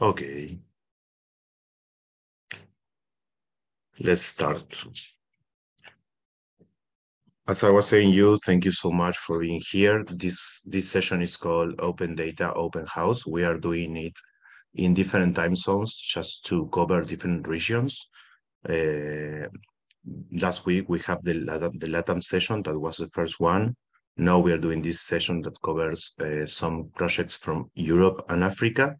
Okay. Let's start. As I was saying you, thank you so much for being here. This this session is called Open Data Open House. We are doing it in different time zones just to cover different regions. Uh, last week we have the the LATAM session that was the first one. Now we are doing this session that covers uh, some projects from Europe and Africa.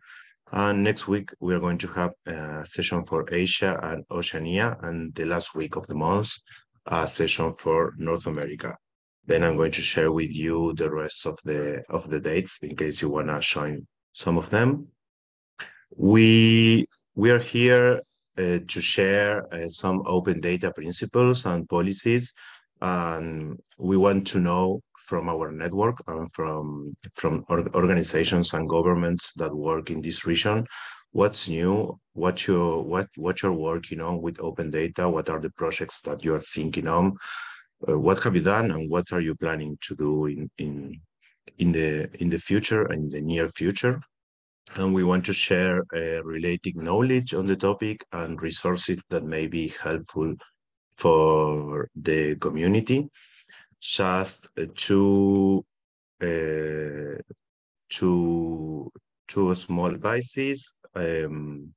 And next week, we are going to have a session for Asia and Oceania, and the last week of the month, a session for North America. Then I'm going to share with you the rest of the of the dates in case you want to join some of them. We we are here uh, to share uh, some open data principles and policies, and we want to know from our network and from from organizations and governments that work in this region. What's new? What you what what you're working on with open data? What are the projects that you are thinking on? Uh, what have you done and what are you planning to do in in in the in the future and in the near future? And we want to share uh, related knowledge on the topic and resources that may be helpful for the community just two uh, two two small advices. Um,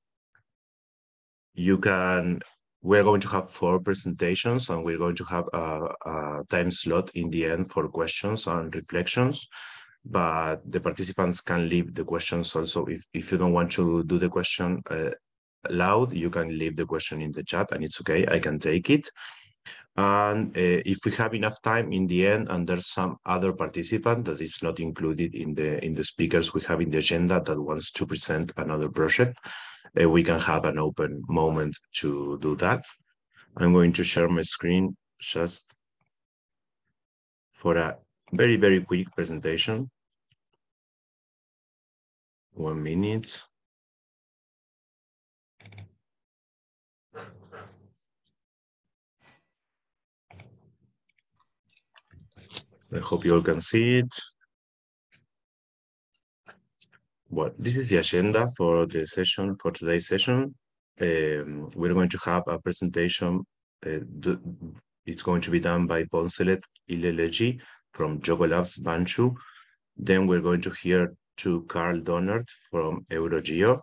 you can. We're going to have four presentations, and we're going to have a, a time slot in the end for questions and reflections. But the participants can leave the questions also. If if you don't want to do the question uh, loud, you can leave the question in the chat, and it's okay. I can take it. And uh, if we have enough time in the end, and there's some other participant that is not included in the in the speakers we have in the agenda that wants to present another project, uh, we can have an open moment to do that. I'm going to share my screen just for a very, very quick presentation. One minute. I hope you all can see it. Well, this is the agenda for the session, for today's session. Um, we're going to have a presentation. Uh, it's going to be done by Poncelet Ileleji from Labs Banjul. Then we're going to hear to Karl Donert from Eurogeo.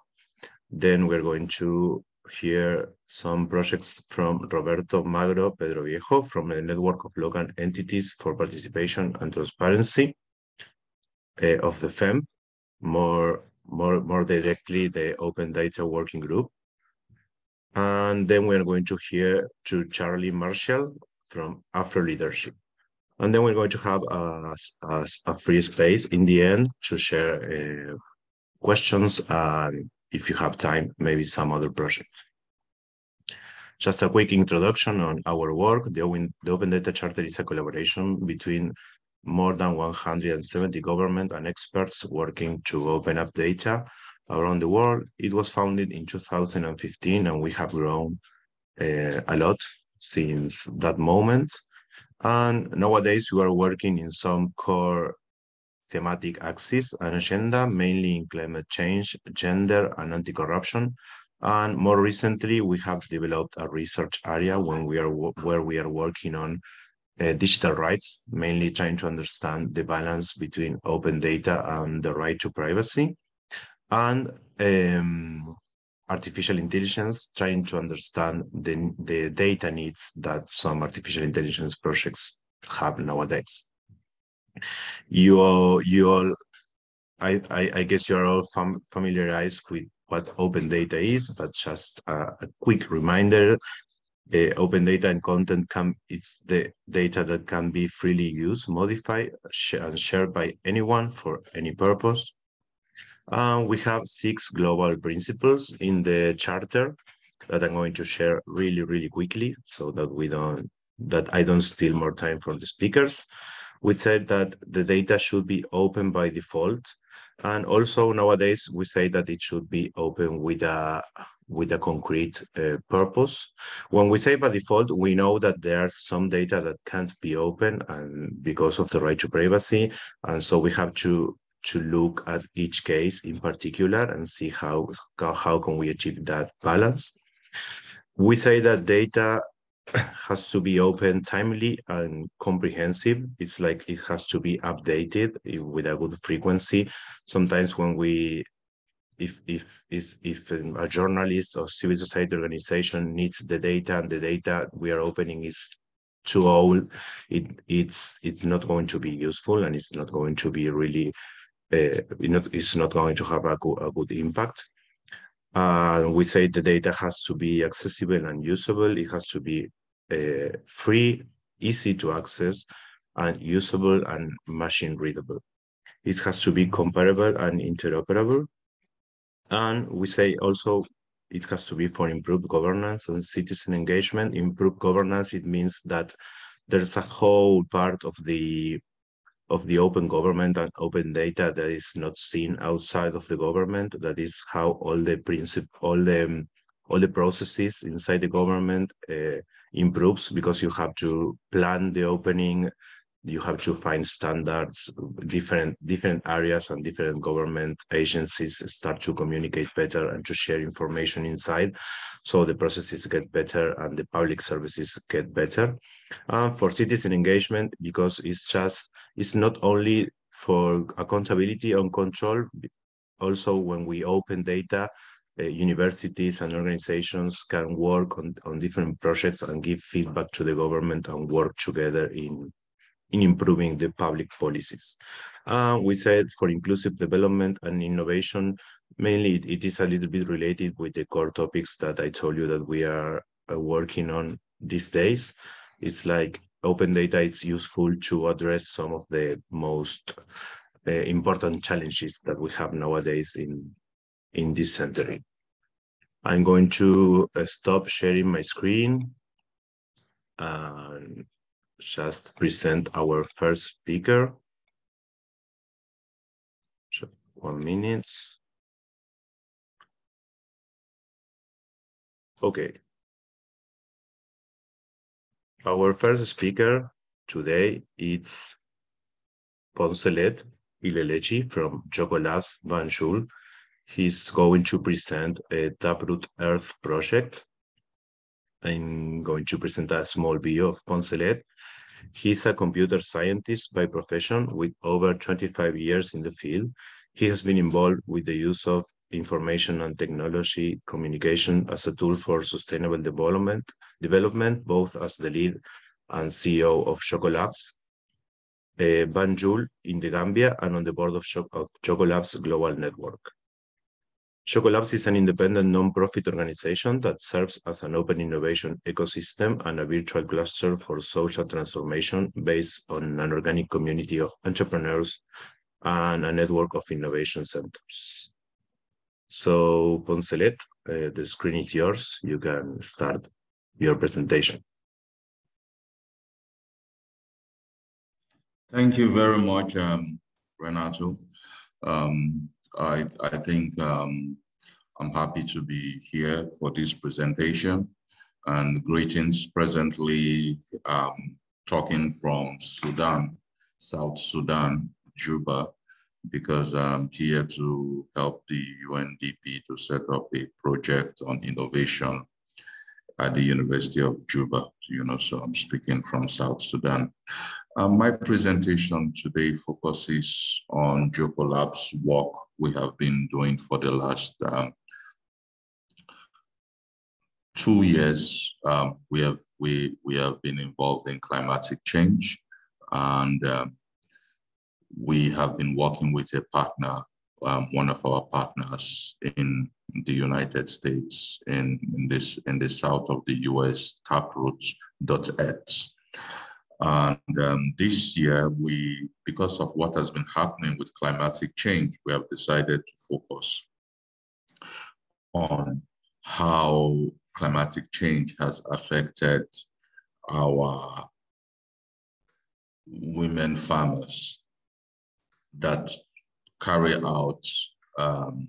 Then we're going to here some projects from Roberto Magro Pedroviejo from the network of local entities for participation and transparency uh, of the FEMP, more, more, more directly the Open Data Working Group. And then we're going to hear to Charlie Martial from Afroleadership. And then we're going to have a, a, a free space in the end to share uh, questions and if you have time, maybe some other project. Just a quick introduction on our work. The Open, the Open Data Charter is a collaboration between more than 170 government and experts working to open up data around the world. It was founded in 2015 and we have grown uh, a lot since that moment. And nowadays we are working in some core thematic axis and agenda, mainly in climate change, gender, and anti-corruption. And more recently, we have developed a research area when we are where we are working on uh, digital rights, mainly trying to understand the balance between open data and the right to privacy, and um, artificial intelligence, trying to understand the, the data needs that some artificial intelligence projects have nowadays you all, you all, I, I, I guess you're all fam familiarized with what open data is, but just a, a quick reminder, the open data and content can, it's the data that can be freely used, modified, and shared by anyone for any purpose. Uh, we have six global principles in the charter that I'm going to share really, really quickly so that we don't, that I don't steal more time from the speakers we said that the data should be open by default. And also nowadays we say that it should be open with a with a concrete uh, purpose. When we say by default, we know that there are some data that can't be open and because of the right to privacy. And so we have to to look at each case in particular and see how, how, how can we achieve that balance. We say that data has to be open, timely, and comprehensive. It's like it has to be updated with a good frequency. Sometimes when we, if if is if a journalist or civil society organization needs the data and the data we are opening is too old, it it's it's not going to be useful and it's not going to be really, uh, it's not going to have a good, a good impact. Uh, we say the data has to be accessible and usable. It has to be uh, free, easy to access, and usable and machine readable. It has to be comparable and interoperable. And we say also it has to be for improved governance and citizen engagement. Improved governance, it means that there's a whole part of the of the open government and open data that is not seen outside of the government. That is how all the principle, all the all the processes inside the government uh, improves because you have to plan the opening, you have to find standards, different different areas and different government agencies start to communicate better and to share information inside. So the processes get better and the public services get better. Uh, for citizen engagement, because it's just, it's not only for accountability and control, also when we open data, uh, universities and organizations can work on, on different projects and give feedback to the government and work together in, in improving the public policies. Uh, we said for inclusive development and innovation, mainly it, it is a little bit related with the core topics that I told you that we are uh, working on these days. It's like open data is useful to address some of the most uh, important challenges that we have nowadays in, in this century. I'm going to uh, stop sharing my screen and just present our first speaker. So one minute. Okay. Our first speaker today is Poncelet Ileleji from Labs Banjul. He's going to present a Taproot Earth project. I'm going to present a small video of Poncelet. He's a computer scientist by profession with over 25 years in the field. He has been involved with the use of information and technology communication as a tool for sustainable development, development both as the lead and CEO of Jokkolabs, uh, Banjul in the Gambia, and on the board of, Cho of Jokkolabs Global Network. Jokkolabs is an independent non-profit organization that serves as an open innovation ecosystem and a virtual cluster for social transformation based on an organic community of entrepreneurs and a network of innovation centers. So Poncelet, uh, the screen is yours. You can start your presentation. Thank you very much, um, Renato. Um, I, I think um, I'm happy to be here for this presentation and greetings presently um, talking from Sudan, South Sudan, Juba, because I'm here to help the UNDP to set up a project on innovation at the University of Juba, you know, so I'm speaking from South Sudan. Um, my presentation today focuses on Jokko Labs work we have been doing for the last um, two years. Um, we have we we have been involved in climatic change, and um, we have been working with a partner, um, one of our partners in the United States, in, in this in the south of the US, Taproots.x. And um, this year, we, because of what has been happening with climatic change, we have decided to focus on how climatic change has affected our women farmers that carry out um,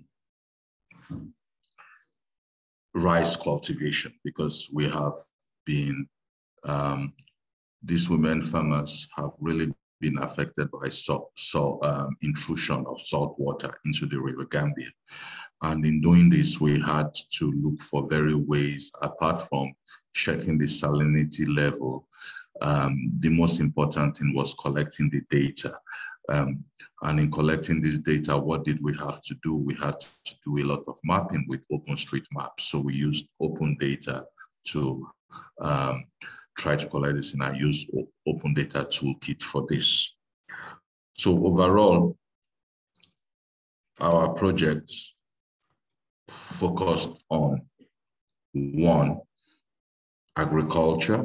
rice cultivation because we have been, um, these women farmers have really been affected by salt, salt um, intrusion of salt water into the River Gambia. And in doing this, we had to look for very ways, apart from checking the salinity level, um, the most important thing was collecting the data. Um, and in collecting this data, what did we have to do? We had to do a lot of mapping with OpenStreetMap. So we used open data to um, try to collect this and I used Open Data Toolkit for this. So overall, our project focused on one, agriculture,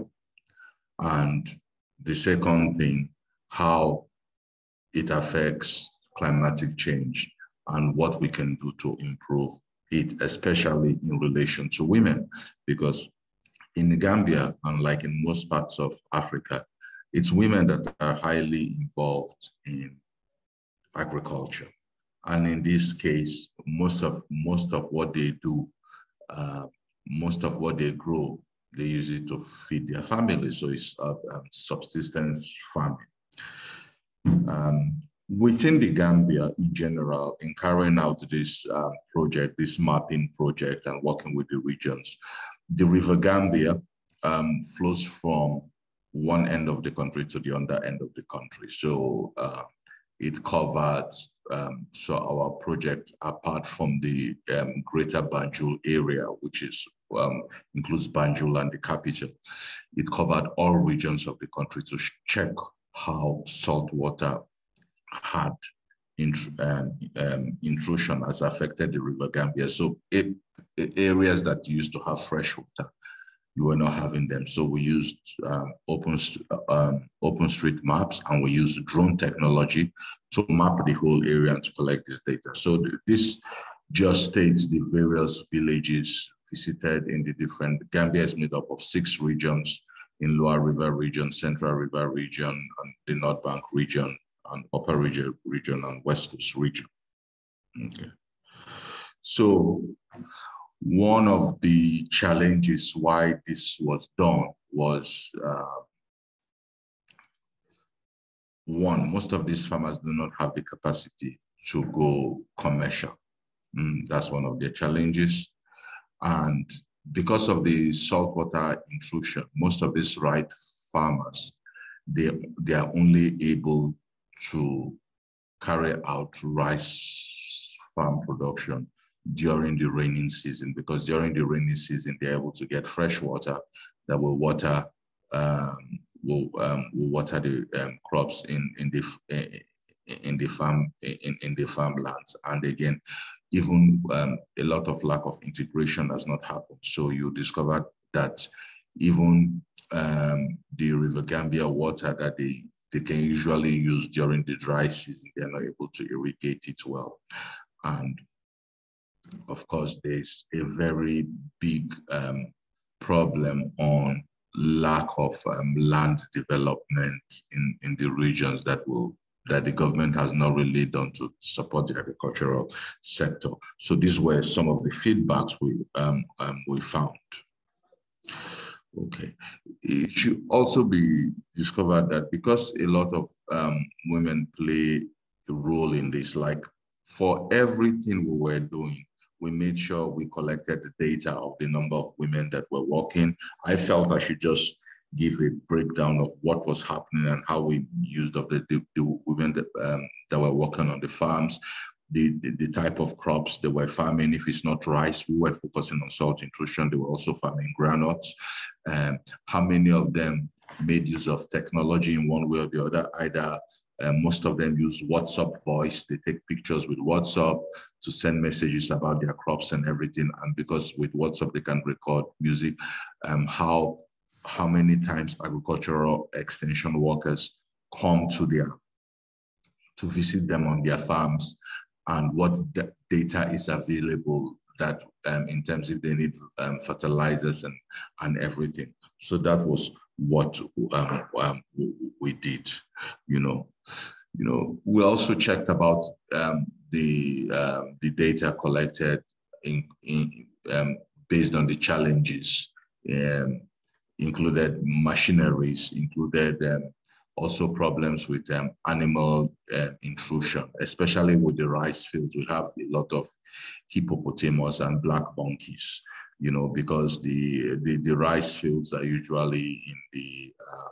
and the second thing, how it affects climatic change and what we can do to improve it, especially in relation to women. Because in Gambia, unlike in most parts of Africa, it's women that are highly involved in agriculture. And in this case, most of most of what they do, uh, most of what they grow, they use it to feed their family. So it's uh, um, subsistence farming. Um, within the Gambia in general, in carrying out this uh, project, this mapping project and working with the regions, the River Gambia um, flows from one end of the country to the other end of the country. So uh, it covers, um, so our project, apart from the um, greater Banjul area, which is um, includes Banjul and the capital, it covered all regions of the country to check how salt water had um, um, intrusion has affected the River Gambia. So it, areas that used to have fresh water, you were not having them. So we used um, open, um, open street maps and we used drone technology to map the whole area and to collect this data. So this just states the various villages visited in the different, Gambia is made up of six regions in Lower River region, Central River region, and the North Bank region, and Upper Region, region and West Coast region. Okay. So one of the challenges why this was done was uh, one, most of these farmers do not have the capacity to go commercial. Mm, that's one of their challenges. And because of the saltwater intrusion, most of these right farmers, they, they are only able to carry out rice farm production during the raining season because during the rainy season they're able to get fresh water that will water um, will, um, will water the um, crops in in the in the farm in, in the farmlands. And again even um, a lot of lack of integration has not happened. So you discovered that even um, the river gambia water that they they can usually use during the dry season they're not able to irrigate it well. And of course, there's a very big um, problem on lack of um, land development in, in the regions that will that the government has not really done to support the agricultural sector. So these were some of the feedbacks we um, um, we found. Okay, it should also be discovered that because a lot of um, women play a role in this, like for everything we were doing, we made sure we collected the data of the number of women that were working. I felt I should just give a breakdown of what was happening and how we used of the, the, the women that, um, that were working on the farms, the, the, the, type of crops they were farming. If it's not rice, we were focusing on salt intrusion. They were also farming granules. Um, how many of them made use of technology in one way or the other, either uh, most of them use WhatsApp voice. They take pictures with WhatsApp to send messages about their crops and everything. And because with WhatsApp, they can record music, um, how, how many times agricultural extension workers come to their, to visit them on their farms and what data is available that um, in terms if they need um, fertilizers and, and everything. So that was what um, um, we did, you know. You know, we also checked about um, the um, the data collected in, in um, based on the challenges, um, included machineries, included also problems with um, animal uh, intrusion, especially with the rice fields. We have a lot of hippopotamus and black monkeys, you know, because the, the, the rice fields are usually in the uh,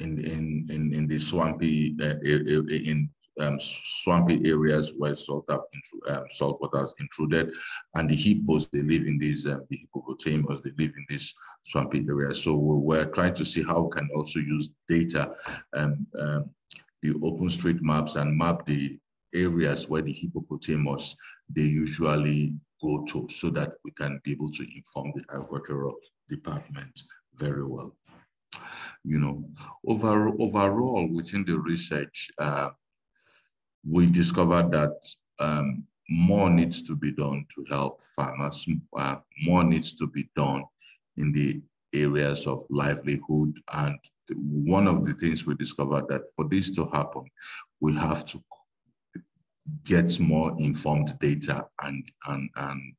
in, in, in, in the swampy, uh, in um, swampy areas where salt, up, um, salt water has intruded, and the hippos they live in these um, the hippopotamus they live in these swampy areas. So we're trying to see how we can also use data, um, um, the open street maps, and map the areas where the hippopotamus they usually go to, so that we can be able to inform the agricultural department very well you know, over, overall within the research, uh, we discovered that um, more needs to be done to help farmers. Uh, more needs to be done in the areas of livelihood. And one of the things we discovered that for this to happen, we have to get more informed data and, and, and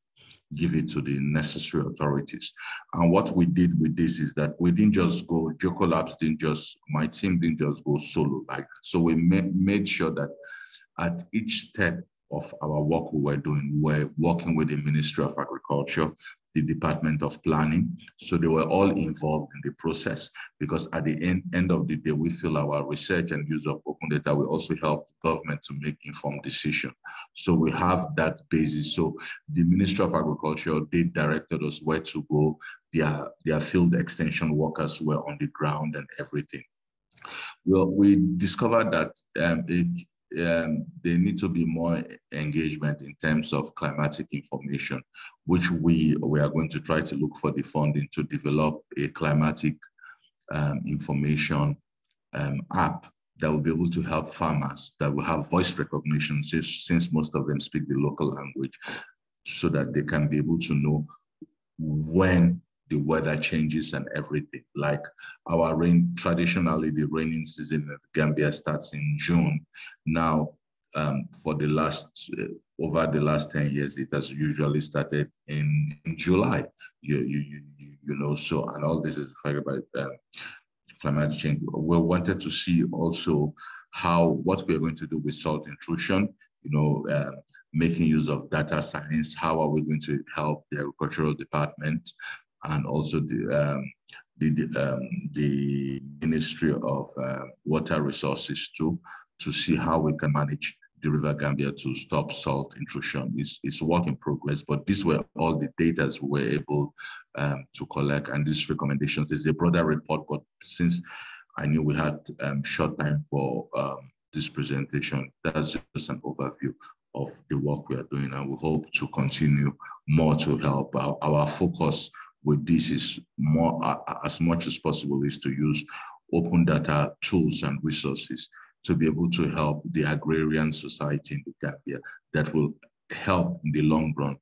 give it to the necessary authorities. And what we did with this is that we didn't just go, Jokko Labs didn't just, my team didn't just go solo like that. So we made, made sure that at each step of our work we were doing, we were working with the Ministry of Agriculture, the Department of Planning. So they were all involved in the process because at the end, end of the day, we feel our research and use of open data will also help the government to make informed decision. So we have that basis. So the Ministry of Agriculture, they directed us where to go. Their, their field extension workers were on the ground and everything. Well, we discovered that um, it, um, there need to be more engagement in terms of climatic information, which we, we are going to try to look for the funding to develop a climatic um, information um, app that will be able to help farmers that will have voice recognition since, since most of them speak the local language so that they can be able to know when the weather changes and everything. Like our rain, traditionally the raining season in Gambia starts in June. Now, um, for the last, uh, over the last 10 years, it has usually started in, in July, you, you, you, you know, so, and all this is affected by uh, climate change. We wanted to see also how, what we're going to do with salt intrusion, you know, uh, making use of data science, how are we going to help the agricultural department and also the um, the, the, um, the, Ministry of uh, Water Resources too, to see how we can manage the River Gambia to stop salt intrusion. It's, it's a work in progress, but these were all the data we were able um, to collect and these recommendations. There's a broader report, but since I knew we had um, short time for um, this presentation, that's just an overview of the work we are doing and we hope to continue more to help. Our, our focus with this is more uh, as much as possible is to use open data tools and resources to be able to help the agrarian society in the Gambia that will help in the long run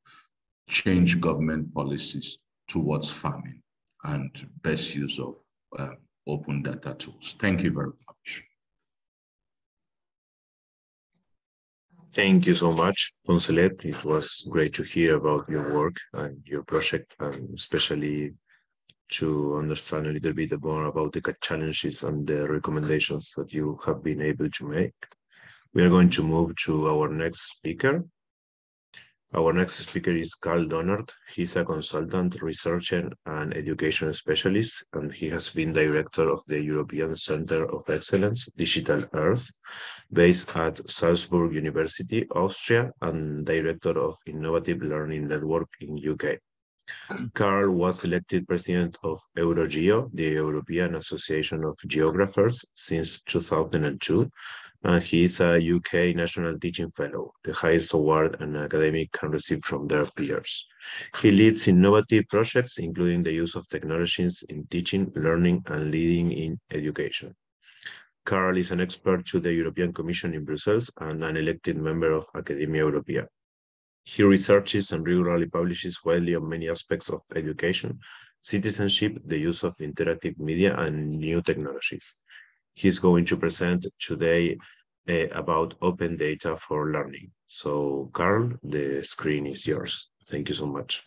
change government policies towards farming and best use of uh, open data tools. Thank you very much. Thank you so much, Poncelet. It was great to hear about your work and your project, and especially to understand a little bit more about the challenges and the recommendations that you have been able to make. We are going to move to our next speaker, our next speaker is Karl Donert. He's a consultant, researcher, and education specialist, and he has been director of the European Center of Excellence, Digital Earth, based at Salzburg University, Austria, and director of Innovative Learning Network in UK. Karl was elected president of EuroGeo, the European Association of Geographers, since 2002, and he is a UK National Teaching Fellow, the highest award an academic can receive from their peers. He leads innovative projects, including the use of technologies in teaching, learning, and leading in education. Karl is an expert to the European Commission in Brussels and an elected member of Academia Europaea. He researches and regularly publishes widely on many aspects of education, citizenship, the use of interactive media, and new technologies. He's going to present today uh, about open data for learning. So Karl, the screen is yours. Thank you so much.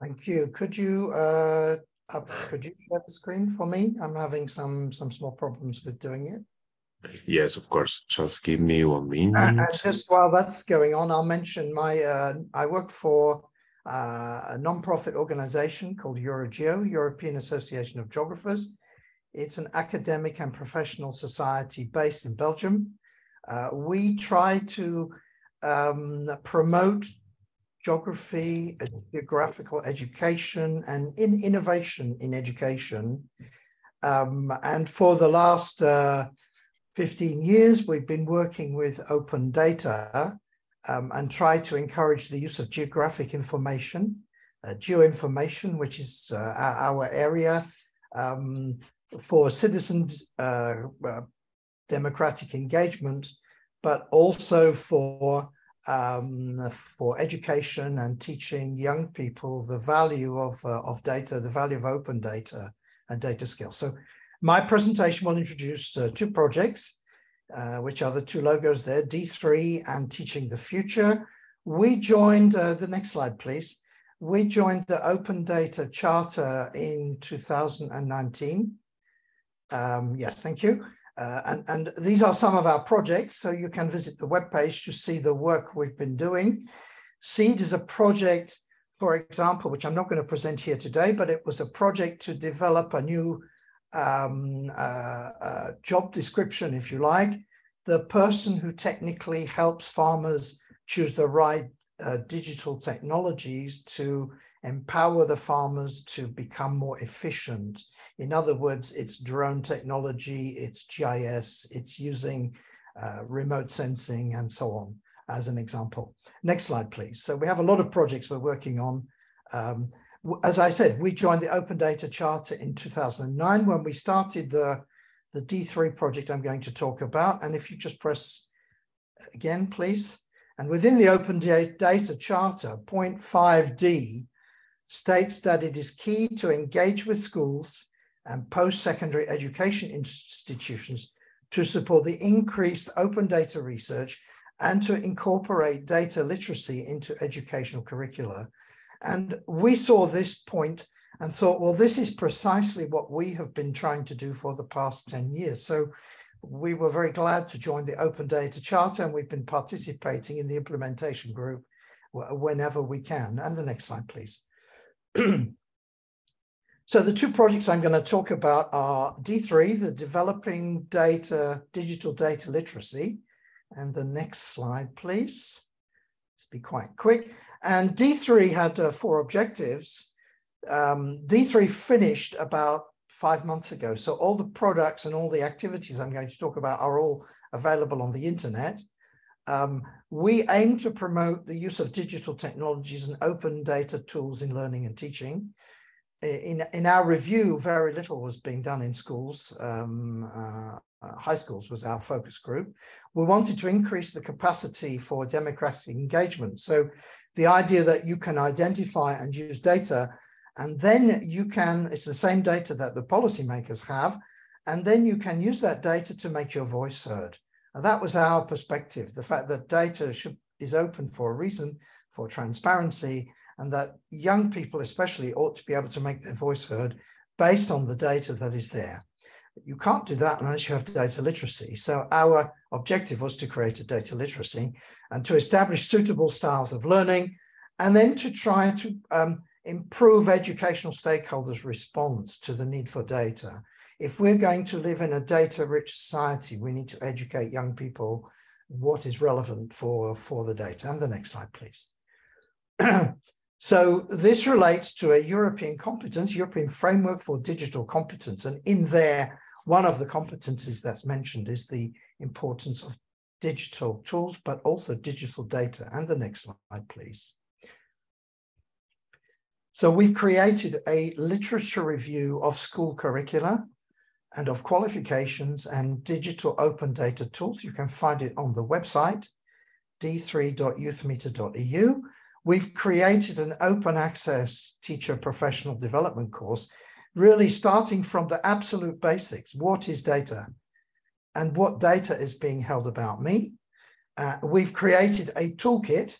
Thank you. Could you uh, Uh, could you share the screen for me? I'm having some some small problems with doing it. Yes, of course. Just give me one minute. Uh, and just while that's going on, I'll mention my uh, I work for uh, a non-profit organization called EuroGeo, European Association of Geographers. It's an academic and professional society based in Belgium. Uh, we try to um, promote geography, geographical education, and in innovation in education. Um, and for the last uh, 15 years, we've been working with open data um, and try to encourage the use of geographic information, uh, geoinformation, which is uh, our, area, um, for citizens' uh, democratic engagement, but also for um, for education and teaching young people the value of, uh, of data, the value of open data and data skills. So my presentation will introduce uh, two projects, uh, which are the two logos there, D3 and Teaching the Future. We joined, uh, the next slide, please. We joined the Open Data Charter in 2019. Um, yes, thank you. Uh, and, and these are some of our projects, so you can visit the webpage to see the work we've been doing. SEED is a project, for example, which I'm not going to present here today, but it was a project to develop a new um, uh, uh, job description, if you like. The person who technically helps farmers choose the right uh, digital technologies to empower the farmers to become more efficient in other words, it's drone technology, it's GIS, it's using uh, remote sensing and so on as an example. Next slide, please. So we have a lot of projects we're working on. Um, as I said, we joined the Open Data Charter in 2009 when we started the, the D3 project I'm going to talk about. And if you just press again, please. And within the Open Data Charter, point 5D states that it is key to engage with schools and post-secondary education institutions to support the increased open data research and to incorporate data literacy into educational curricula. And we saw this point and thought, well, this is precisely what we have been trying to do for the past 10 years. So we were very glad to join the Open Data Charter and we've been participating in the implementation group whenever we can. And the next slide, please. So the two projects I'm going to talk about are D3, the Developing Data, Digital Data Literacy. And the next slide, please. Let's be quite quick. And D3 had uh, four objectives. Um, D3 finished about five months ago. So all the products and all the activities I'm going to talk about are all available on the internet. Um, we aim to promote the use of digital technologies and open data tools in learning and teaching in, in our review, very little was being done in schools. Um, uh, uh, high schools was our focus group. We wanted to increase the capacity for democratic engagement. So the idea that you can identify and use data, and then you can, it's the same data that the policymakers have, and then you can use that data to make your voice heard. And that was our perspective, the fact that data should, is open for a reason, for transparency, and that young people especially ought to be able to make their voice heard based on the data that is there. You can't do that unless you have data literacy. So our objective was to create a data literacy and to establish suitable styles of learning, and then to try to um, improve educational stakeholders' response to the need for data. If we're going to live in a data-rich society, we need to educate young people what is relevant for, for the data. And the next slide, please. So this relates to a European competence, European framework for digital competence. And in there, one of the competencies that's mentioned is the importance of digital tools, but also digital data. And the next slide, please. So we've created a literature review of school curricula and of qualifications and digital open data tools. You can find it on the website, d3.youthmeter.eu. We've created an open access teacher professional development course, really starting from the absolute basics. What is data? And what data is being held about me? Uh, we've created a toolkit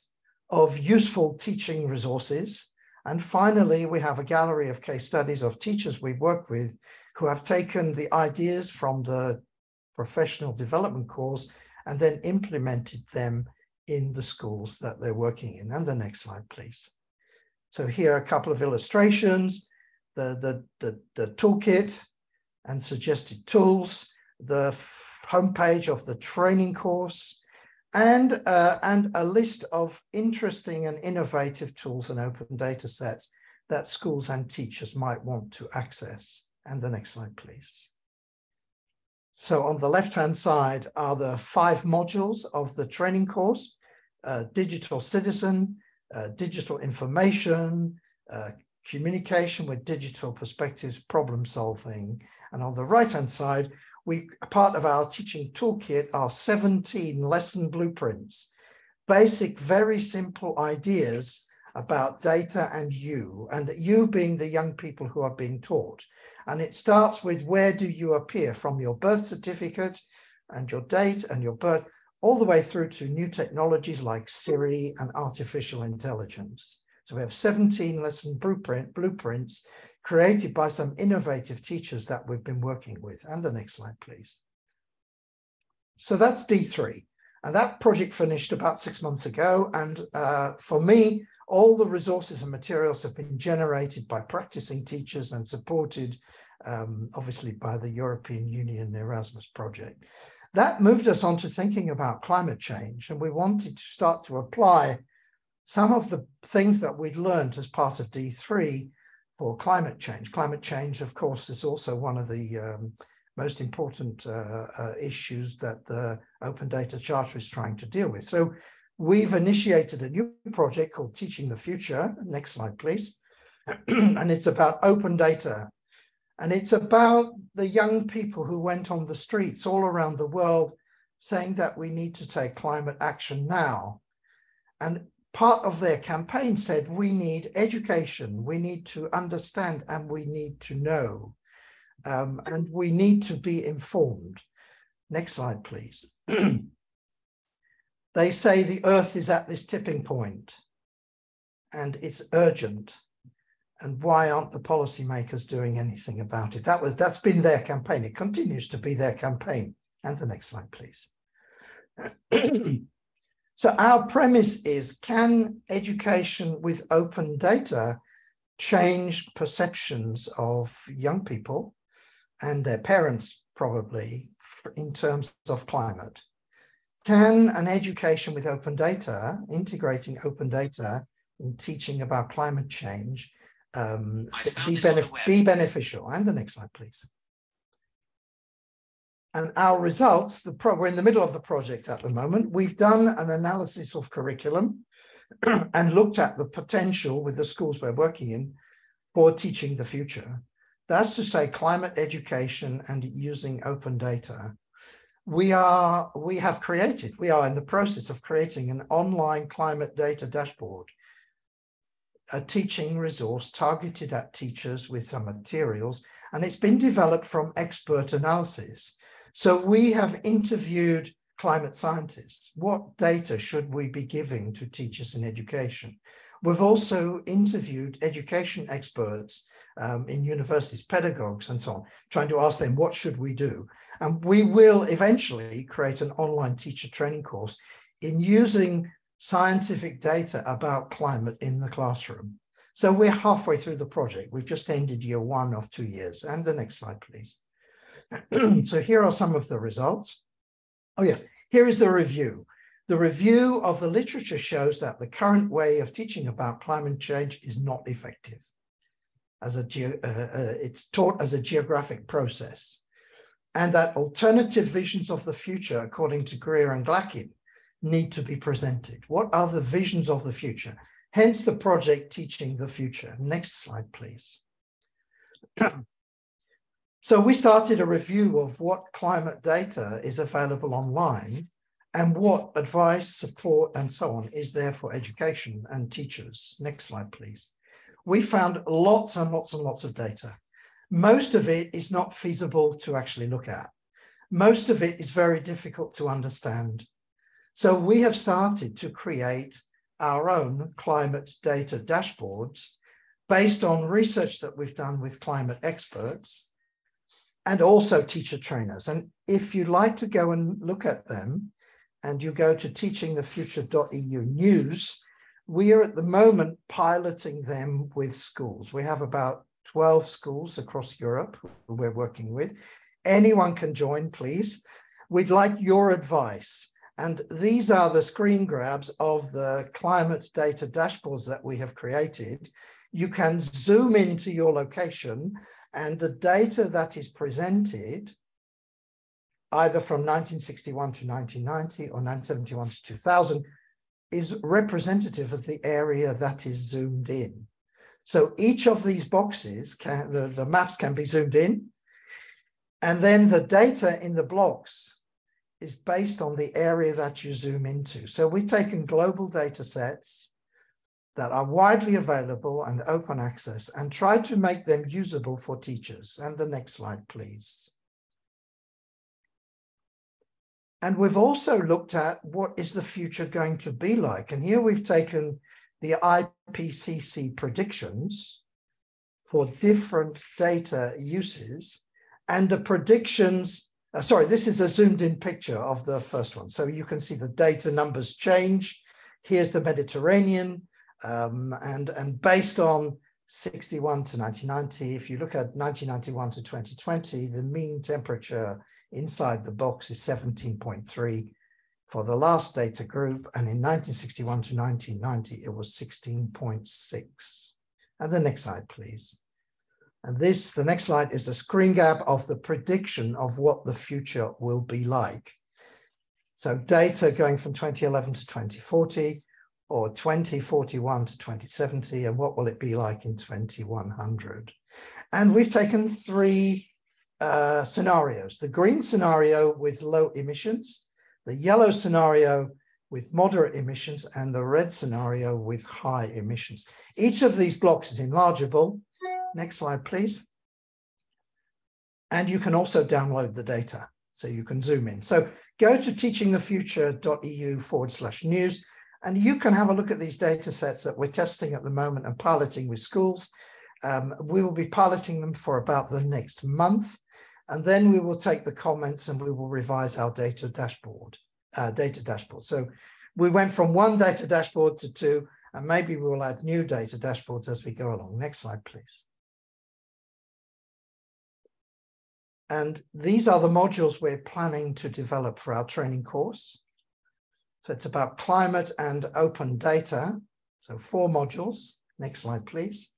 of useful teaching resources And finally, we have a gallery of case studies of teachers we've worked with who have taken the ideas from the professional development course and then implemented them in the schools that they're working in. And the next slide, please. So here are a couple of illustrations, the, the, the, the toolkit and suggested tools, the homepage of the training course, and, uh, and a list of interesting and innovative tools and open data sets that schools and teachers might want to access. And the next slide, please. So on the left-hand side are the five modules of the training course, uh, digital citizen, uh, digital information, uh, communication with digital perspectives, problem solving. And on the right-hand side, we part of our teaching toolkit are 17 lesson blueprints, basic, very simple ideas about data and you, and you being the young people who are being taught. And it starts with where do you appear from your birth certificate and your date and your birth, all the way through to new technologies like Siri and artificial intelligence. So we have 17 lesson blueprint, blueprints created by some innovative teachers that we've been working with. And the next slide, please. So that's D3. And that project finished about six months ago. And uh, for me, all the resources and materials have been generated by practicing teachers and supported, um, obviously, by the European Union Erasmus project. That moved us on to thinking about climate change, and we wanted to start to apply some of the things that we'd learned as part of D3 for climate change. Climate change, of course, is also one of the um, most important uh, uh, issues that the Open Data Charter is trying to deal with. So we've initiated a new project called Teaching the Future. Next slide, please. and it's about open data. And it's about the young people who went on the streets all around the world saying that we need to take climate action now. And part of their campaign said we need education, we need to understand, and we need to know. Um, and we need to be informed. Next slide, please. They say the earth is at this tipping point and it's urgent. And why aren't the policymakers doing anything about it? That was that's been their campaign. It continues to be their campaign. And the next slide, please. so our premise is can education with open data change perceptions of young people and their parents probably in terms of climate? Can an education with open data, integrating open data in teaching about climate change, um, be, benef be beneficial? And the next slide, please. And our results, the pro we're in the middle of the project at the moment. We've done an analysis of curriculum and looked at the potential with the schools we're working in for teaching the future. That's to say climate education and using open data we are we have created we are in the process of creating an online climate data dashboard a teaching resource targeted at teachers with some materials and it's been developed from expert analysis. So we have interviewed climate scientists. What data should we be giving to teachers in education? We've also interviewed education experts um, in universities, pedagogues and so on, trying to ask them, what should we do? And we will eventually create an online teacher training course in using scientific data about climate in the classroom. So we're halfway through the project. We've just ended year one of two years. And the next slide, please. so here are some of the results. Oh yes, here is the review. The review of the literature shows that the current way of teaching about climate change is not effective as a uh, uh, it's taught as a geographic process, and that alternative visions of the future, according to Greer and Glackin, need to be presented. What are the visions of the future? Hence the project Teaching the Future. Next slide, please. so we started a review of what climate data is available online and what advice, support, and so on is there for education and teachers. Next slide, please we found lots and lots and lots of data. Most of it is not feasible to actually look at. Most of it is very difficult to understand. So we have started to create our own climate data dashboards based on research that we've done with climate experts and also teacher trainers. And if you'd like to go and look at them, and you go to teachingthefuture.eu news, we are at the moment piloting them with schools. We have about 12 schools across Europe we're working with. Anyone can join, please. We'd like your advice. And these are the screen grabs of the climate data dashboards that we have created. You can zoom into your location and the data that is presented, either from 1961 to 1990 or 1971 to 2000, is representative of the area that is zoomed in. So each of these boxes, can, the, the maps can be zoomed in, and then the data in the blocks is based on the area that you zoom into. So we've taken global data sets that are widely available and open access and tried to make them usable for teachers. And the next slide, please. And we've also looked at what is the future going to be like. And here we've taken the IPCC predictions for different data uses and the predictions. Uh, sorry, this is a zoomed in picture of the first one. So you can see the data numbers change. Here's the Mediterranean. Um, and, and based on 61 to 1990, if you look at 1991 to 2020, the mean temperature inside the box is 17.3 for the last data group, and in 1961 to 1990, it was 16.6. And the next slide, please. And this, the next slide is the screen gap of the prediction of what the future will be like. So data going from 2011 to 2040 or 2041 to 2070, and what will it be like in 2100? And we've taken three uh, scenarios. The green scenario with low emissions, the yellow scenario with moderate emissions and the red scenario with high emissions. Each of these blocks is enlargeable. Next slide, please. And you can also download the data, so you can zoom in. So go to teachingthefuture.eu forward slash news, and you can have a look at these data sets that we're testing at the moment and piloting with schools. Um, we will be piloting them for about the next month. And then we will take the comments and we will revise our data dashboard, uh, data dashboard. So we went from one data dashboard to two, and maybe we will add new data dashboards as we go along. Next slide, please. And these are the modules we're planning to develop for our training course. So it's about climate and open data. So four modules. Next slide, please.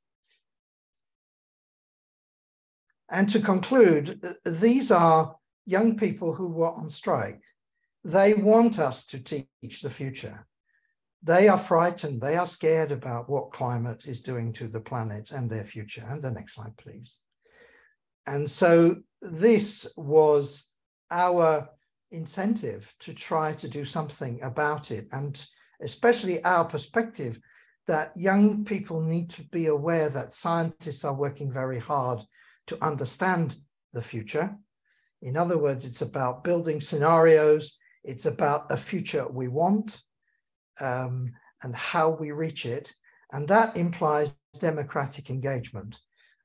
And to conclude, these are young people who were on strike. They want us to teach the future. They are frightened, they are scared about what climate is doing to the planet and their future. And the next slide, please. And so this was our incentive to try to do something about it, and especially our perspective that young people need to be aware that scientists are working very hard to understand the future. In other words, it's about building scenarios, it's about a future we want um, and how we reach it. And that implies democratic engagement.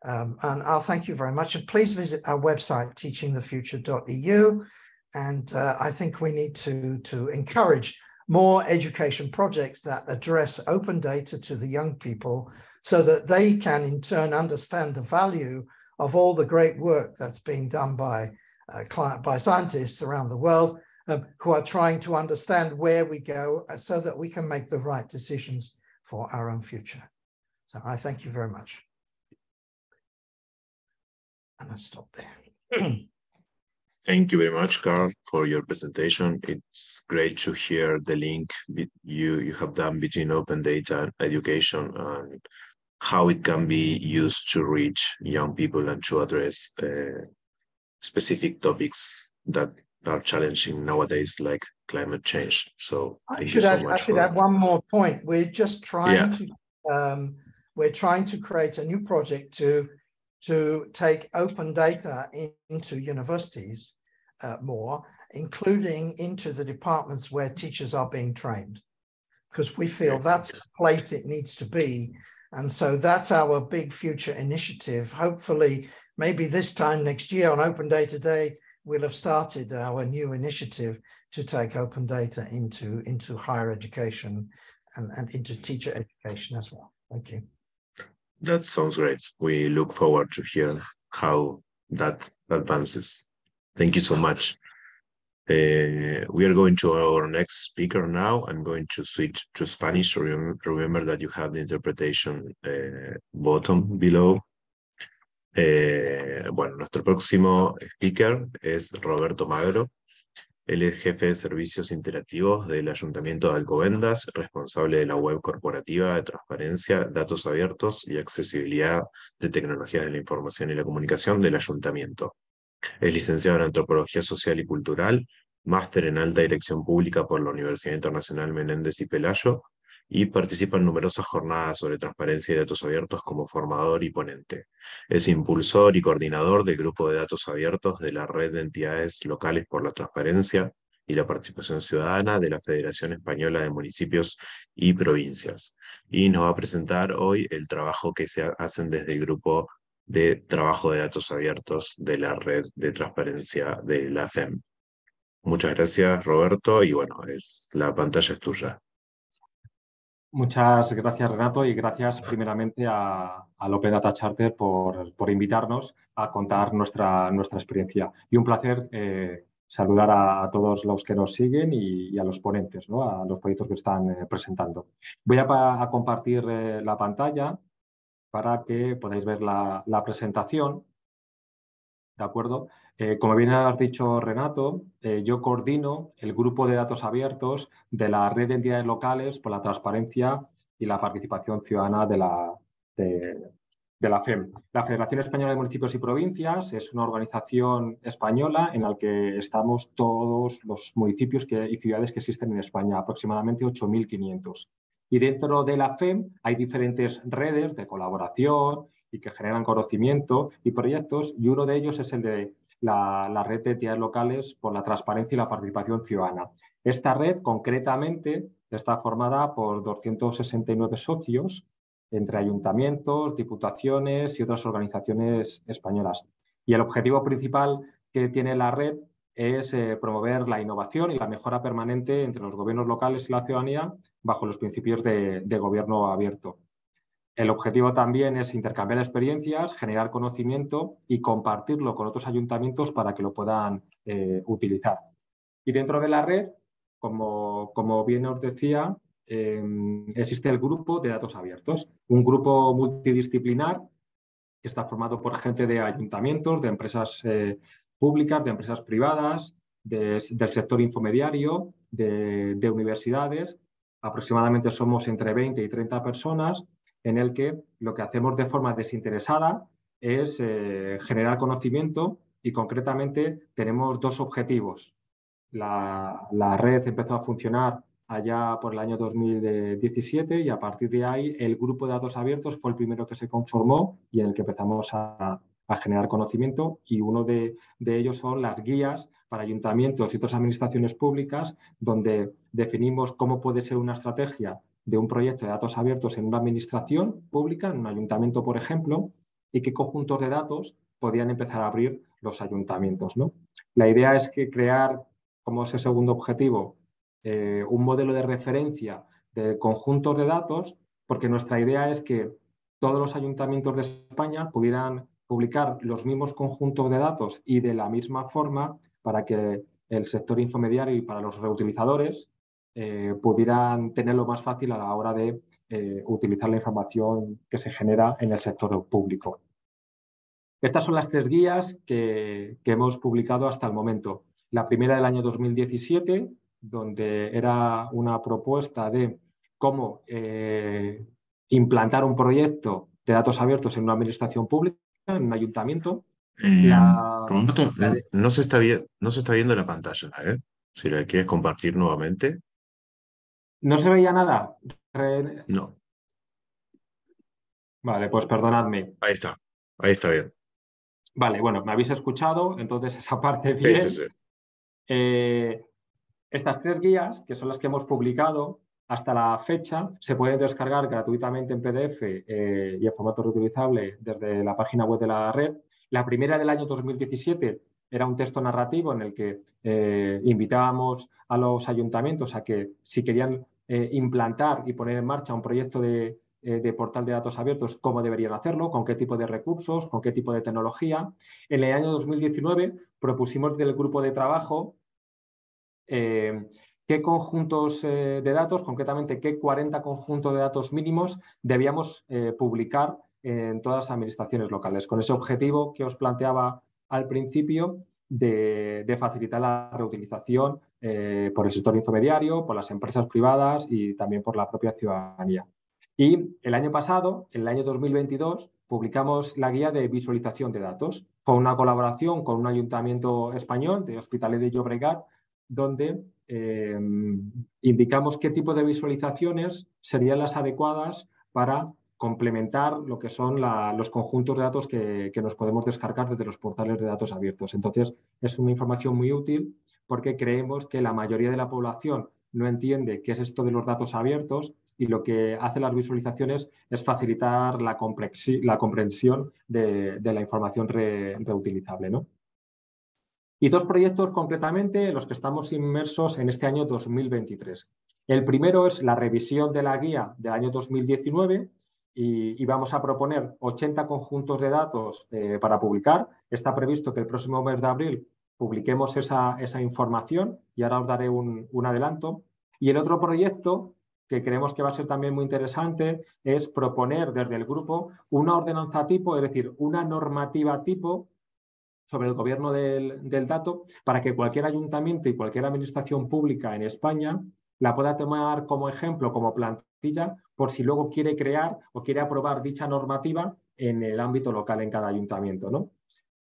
Um, and I'll thank you very much. And please visit our website, teachingthefuture.eu. And uh, I think we need to, to encourage more education projects that address open data to the young people so that they can in turn understand the value of all the great work that's being done by, uh, by scientists around the world um, who are trying to understand where we go uh, so that we can make the right decisions for our own future. So I thank you very much. And I stop there. Thank you very much, Karl, for your presentation. It's great to hear the link you, you have done between open data and education and how it can be used to reach young people and to address uh, specific topics that are challenging nowadays, like climate change. So I should, so add, I should add one more point. We're just trying yeah. to um, we're trying to create a new project to to take open data in, into universities uh, more, including into the departments where teachers are being trained, because we feel that's the place it needs to be And so that's our big future initiative. Hopefully, maybe this time next year on Open Data Day, we'll have started our new initiative to take open data into, into higher education and, and into teacher education as well. Thank you. That sounds great. We look forward to hear how that advances. Thank you so much. Uh, we are going to our next speaker now. I'm going to switch to Spanish. Remember, that you have the interpretation uh, button below. Eh, bueno, nuestro próximo speaker es Roberto Magro. Él es jefe de servicios interactivos del Ayuntamiento de Alcobendas, responsable de la web corporativa de transparencia, datos abiertos y accesibilidad de tecnologías de la información y la comunicación del Ayuntamiento. Es licenciado en Antropología Social y Cultural, máster en Alta Dirección Pública por la Universidad Internacional Menéndez y Pelayo, y participa en numerosas jornadas sobre transparencia y datos abiertos como formador y ponente. Es impulsor y coordinador del Grupo de Datos Abiertos de la Red de Entidades Locales por la Transparencia y la Participación Ciudadana de la Federación Española de Municipios y Provincias. Y nos va a presentar hoy el trabajo que se hacen desde el Grupo de Trabajo de Datos Abiertos de la Red de Transparencia de la FEM. Muchas gracias, Roberto, y bueno, es, la pantalla es tuya. Muchas gracias, Renato, y gracias primeramente a, al Open Data Charter por, por, invitarnos a contar nuestra, nuestra experiencia. Y un placer eh, saludar a, todos los que nos siguen y, a los ponentes, ¿no? a los proyectos que están eh, presentando. Voy a, compartir eh, la pantalla para que podáis ver la, la presentación. ¿De acuerdo? Eh, como bien has dicho Renato, eh, yo coordino el grupo de datos abiertos de la red de entidades locales por la transparencia y la participación ciudadana de la, de, la FEM. La Federación Española de Municipios y Provincias es una organización española en la que estamos todos los municipios y ciudades que existen en España, aproximadamente 8.500. Y dentro de la FEM hay diferentes redes de colaboración y que generan conocimiento y proyectos, y uno de ellos es el de la, red de entidades locales por la transparencia y la participación ciudadana. Esta red concretamente está formada por 269 socios entre ayuntamientos, diputaciones y otras organizaciones españolas. Y el objetivo principal que tiene la red es eh, promover la innovación y la mejora permanente entre los gobiernos locales y la ciudadanía bajo los principios de gobierno abierto. El objetivo también es intercambiar experiencias, generar conocimiento y compartirlo con otros ayuntamientos para que lo puedan eh, utilizar. Y dentro de la red, como, como bien os decía, em, existe el grupo de datos abiertos, un grupo multidisciplinar que está formado por gente de ayuntamientos, de empresas eh, públicas, de empresas privadas, del sector infomediario, de, de universidades. Aproximadamente somos entre 20 y 30 personas en el que lo que hacemos de forma desinteresada es eh, generar conocimiento y concretamente tenemos dos objetivos. La, red empezó a funcionar allá por el año 2017 y a partir de ahí el grupo de datos abiertos fue el primero que se conformó y en el que empezamos a, generar conocimiento y uno de, de, ellos son las guías para ayuntamientos y otras administraciones públicas donde definimos cómo puede ser una estrategia de un proyecto de datos abiertos en una administración pública, en un ayuntamiento, por ejemplo, y qué conjuntos de datos podían empezar a abrir los ayuntamientos. ¿no? La idea es que crear, como ese segundo objetivo, eh, un modelo de referencia de conjuntos de datos, porque nuestra idea es que todos los ayuntamientos de España pudieran publicar los mismos conjuntos de datos y de la misma forma para que el sector infomediario y para los reutilizadores eh, pudieran tenerlo más fácil a la hora de eh, utilizar la información que se genera en el sector público. Estas son las tres guías que, hemos publicado hasta el momento. La primera del año 2017, donde era una propuesta de cómo eh, implantar un proyecto de datos abiertos en una administración pública, en un ayuntamiento. no, se está no se está viendo la pantalla. Si la quieres compartir nuevamente. ¿No se veía nada? No. Vale, pues perdonadme. Ahí está, ahí está bien. Vale, bueno, me habéis escuchado, entonces esa parte bien. Sí, sí, eh, estas tres guías, que son las que hemos publicado, hasta la fecha se pueden descargar gratuitamente en PDF eh, y en formato reutilizable desde la página web de la red. La primera del año 2017 era un texto narrativo en el que eh, invitábamos a los ayuntamientos a que si querían eh, implantar y poner en marcha un proyecto de, de, portal de datos abiertos, cómo deberían hacerlo, con qué tipo de recursos, con qué tipo de tecnología. En el año 2019 propusimos del grupo de trabajo qué conjuntos eh, de datos, concretamente qué 40 conjuntos de datos mínimos debíamos eh, publicar en todas las administraciones locales, con ese objetivo que os planteaba al principio de, facilitar la reutilización eh, por el sector intermediario, por las empresas privadas y también por la propia ciudadanía. Y el año pasado, en el año 2022, publicamos la guía de visualización de datos. Fue una colaboración con un ayuntamiento español de Hospitalet de Llobregat, donde Em, indicamos qué tipo de visualizaciones serían las adecuadas para complementar lo que son los conjuntos de datos que, nos podemos descargar desde los portales de datos abiertos. Entonces, es una información muy útil porque creemos que la mayoría de la población no entiende qué es esto de los datos abiertos y lo que hace las visualizaciones es facilitar la, comprensión de, la información reutilizable. ¿no? Y dos proyectos concretamente los que estamos inmersos en este año 2023. El primero es la revisión de la guía del año 2019 y, vamos a proponer 80 conjuntos de datos eh, para publicar. Está previsto que el próximo mes de abril publiquemos esa, información y ahora os daré un, un adelanto. Y el otro proyecto que creemos que va a ser también muy interesante es proponer desde el grupo una ordenanza tipo, es decir, una normativa tipo sobre el gobierno del, dato para que cualquier ayuntamiento y cualquier administración pública en España la pueda tomar como ejemplo, como plantilla, por si luego quiere crear o quiere aprobar dicha normativa en el ámbito local en cada ayuntamiento. ¿no?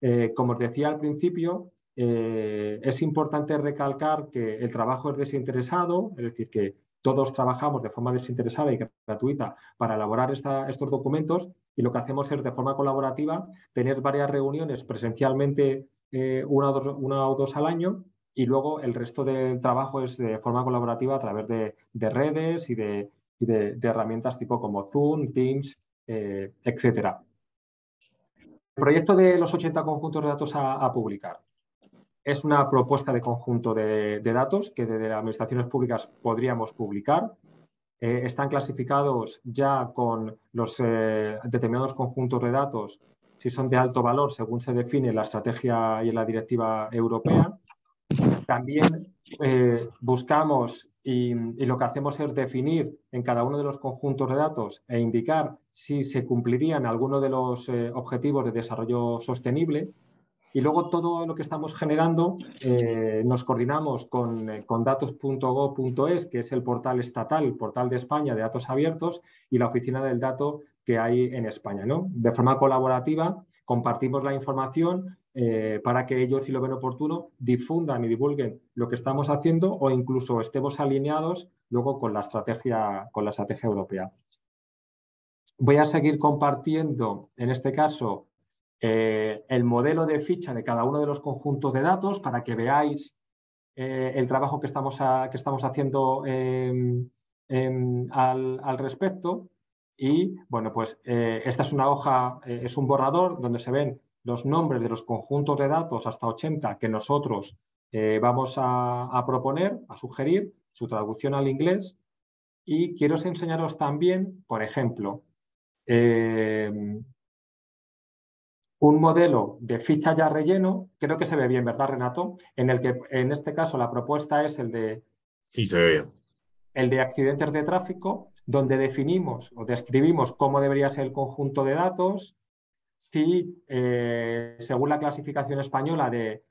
Eh, como os decía al principio, eh, es importante recalcar que el trabajo es desinteresado, es decir, que todos trabajamos de forma desinteresada y gratuita para elaborar estos documentos y lo que hacemos es de forma colaborativa tener varias reuniones presencialmente eh, una, o dos, al año y luego el resto del trabajo es de forma colaborativa a través de, redes y, de, herramientas tipo como Zoom, Teams, eh, etc. El proyecto de los 80 conjuntos de datos a publicar. Es una propuesta de conjunto de, datos que desde las administraciones públicas podríamos publicar. Eh, están clasificados ya con los eh, determinados conjuntos de datos, si son de alto valor, según se define la estrategia y la directiva europea. También eh, buscamos y, lo que hacemos es definir en cada uno de los conjuntos de datos e indicar si se cumplirían algunos de los objetivos de desarrollo sostenible y luego todo lo que estamos generando eh, nos coordinamos con, eh, con datos.go.es, que es el portal estatal, el portal de España de datos abiertos, y la oficina del dato que hay en España. ¿no? De forma colaborativa compartimos la información eh, para que ellos, si lo ven oportuno, difundan y divulguen lo que estamos haciendo o incluso estemos alineados luego con la estrategia, con la estrategia europea. Voy a seguir compartiendo, en este caso, eh, el modelo de ficha de cada uno de los conjuntos de datos para que veáis eh, el trabajo que estamos, que estamos haciendo em, em, al, respecto. Y bueno, pues eh, esta es una hoja, es un borrador donde se ven los nombres de los conjuntos de datos hasta 80 que nosotros vamos a, proponer, a sugerir, su traducción al inglés. Y quiero enseñaros también, por ejemplo, em, un modelo de ficha ya relleno, creo que se ve bien, ¿verdad, Renato? En el que en este caso la propuesta es el de... Sí, se ve bien. El de accidentes de tráfico, donde definimos o describimos cómo debería ser el conjunto de datos, si eh, según la clasificación española de,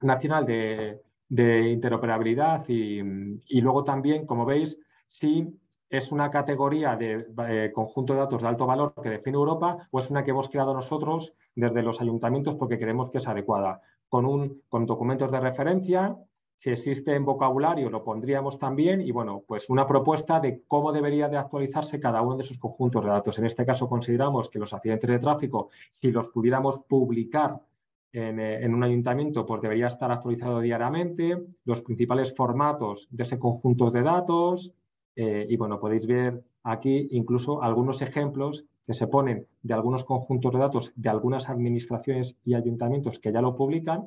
nacional de, interoperabilidad y, y, luego también, como veis, si es una categoría de eh, conjunto de datos de alto valor que define Europa o es una que hemos creado nosotros desde los ayuntamientos porque creemos que es adecuada. Con, un, con documentos de referencia, si existe en vocabulario lo pondríamos también y bueno, pues una propuesta de cómo debería de actualizarse cada uno de esos conjuntos de datos. En este caso consideramos que los accidentes de tráfico, si los pudiéramos publicar eh, en, un ayuntamiento pues debería estar actualizado diariamente, los principales formatos de ese conjunto de datos eh, y bueno, podéis ver aquí incluso algunos ejemplos que se ponen de algunos conjuntos de datos de algunas administraciones y ayuntamientos que ya lo publican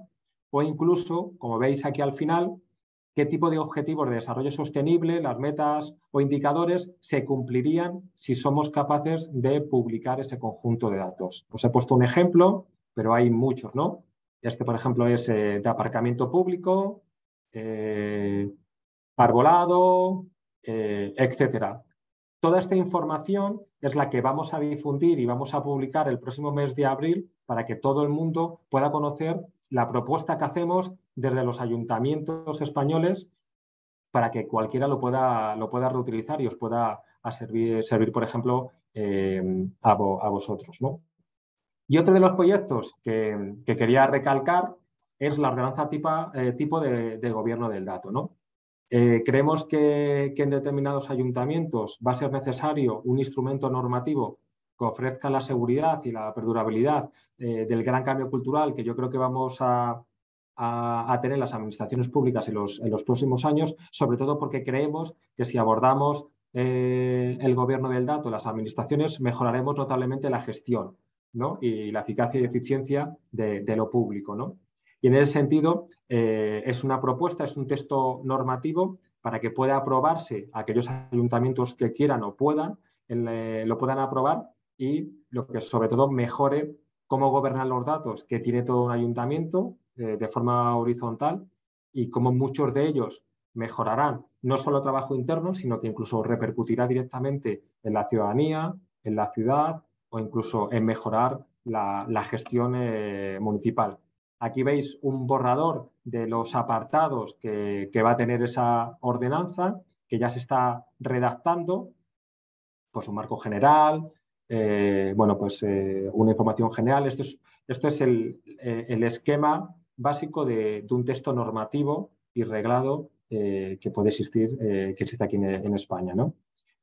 o incluso, como veis aquí al final, qué tipo de objetivos de desarrollo sostenible, las metas o indicadores se cumplirían si somos capaces de publicar ese conjunto de datos. Os he puesto un ejemplo pero hay muchos, ¿no? Este, por ejemplo, es eh, de aparcamiento público, eh, arbolado, eh, etcétera. Toda esta información es la que vamos a difundir y vamos a publicar el próximo mes de abril para que todo el mundo pueda conocer la propuesta que hacemos desde los ayuntamientos españoles para que cualquiera lo pueda, lo pueda reutilizar y os pueda servir, servir, por ejemplo, a, a, vosotros. ¿no? Y otro de los proyectos que, quería recalcar es la ordenanza eh, tipo de, gobierno del dato. ¿no? Eh, creemos que, en determinados ayuntamientos va a ser necesario un instrumento normativo que ofrezca la seguridad y la perdurabilidad eh, del gran cambio cultural que yo creo que vamos a, tener las administraciones públicas en los, en los, próximos años, sobre todo porque creemos que si abordamos el gobierno del dato, las administraciones, mejoraremos notablemente la gestión y la eficacia y eficiencia de, lo público. ¿no? Y en ese sentido, eh, es una propuesta, es un texto normativo para que pueda aprobarse aquellos ayuntamientos que quieran o puedan, eh, lo puedan aprobar y lo que sobre todo mejore cómo gobernar los datos que tiene todo un ayuntamiento eh, de forma horizontal y cómo muchos de ellos mejorarán no solo trabajo interno, sino que incluso repercutirá directamente en la ciudadanía, en la ciudad, o incluso en mejorar la, gestión municipal. Aquí veis un borrador de los apartados que, va a tener esa ordenanza, que ya se está redactando, pues un marco general, eh, bueno, pues eh, una información general. Esto es, es el, esquema básico de, un texto normativo y reglado que puede existir, que existe aquí en, en España, ¿no?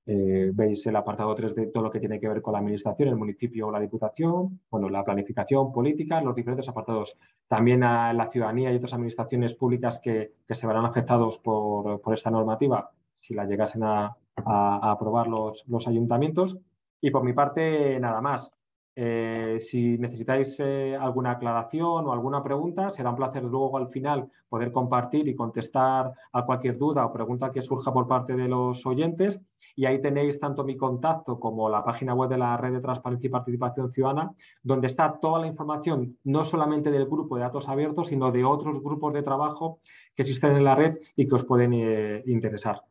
Eh, veis el apartado 3 de todo lo que tiene que ver con la administración, el municipio o la diputación, bueno, la planificación política, los diferentes apartados. También a la ciudadanía y otras administraciones públicas que, se verán afectados por, esta normativa si la llegasen a, aprobar los, ayuntamientos. Y por mi parte, nada más. Eh, si necesitáis eh, alguna aclaración o alguna pregunta, será un placer luego al final poder compartir y contestar a cualquier duda o pregunta que surja por parte de los oyentes y ahí tenéis tanto mi contacto como la página web de la Red de Transparencia y Participación Ciudadana, donde está toda la información, no solamente del grupo de datos abiertos, sino de otros grupos de trabajo que existen en la red y que os pueden eh, interesar.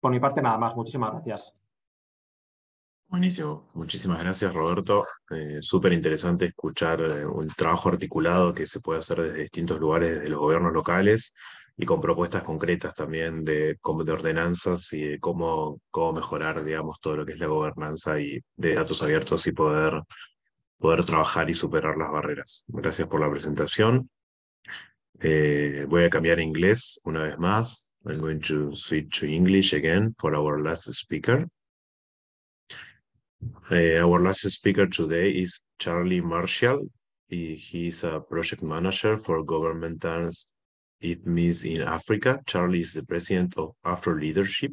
Por mi parte, nada más. Muchísimas gracias. Buenísimo. Muchísimas gracias, Roberto. Eh, súper interesante escuchar eh, un trabajo articulado que se puede hacer desde distintos lugares de los gobiernos locales y con propuestas concretas también de, de ordenanzas y de cómo, cómo mejorar, digamos, todo lo que es la gobernanza y de datos abiertos y poder, poder trabajar y superar las barreras. Gracias por la presentación. Eh, voy a cambiar a inglés una vez más. I'm going to switch to English again for our last speaker. Uh, our last speaker today is Charlie Martial. He, is a project manager for government's it means in Africa. Charlie is the president of Afroleadership,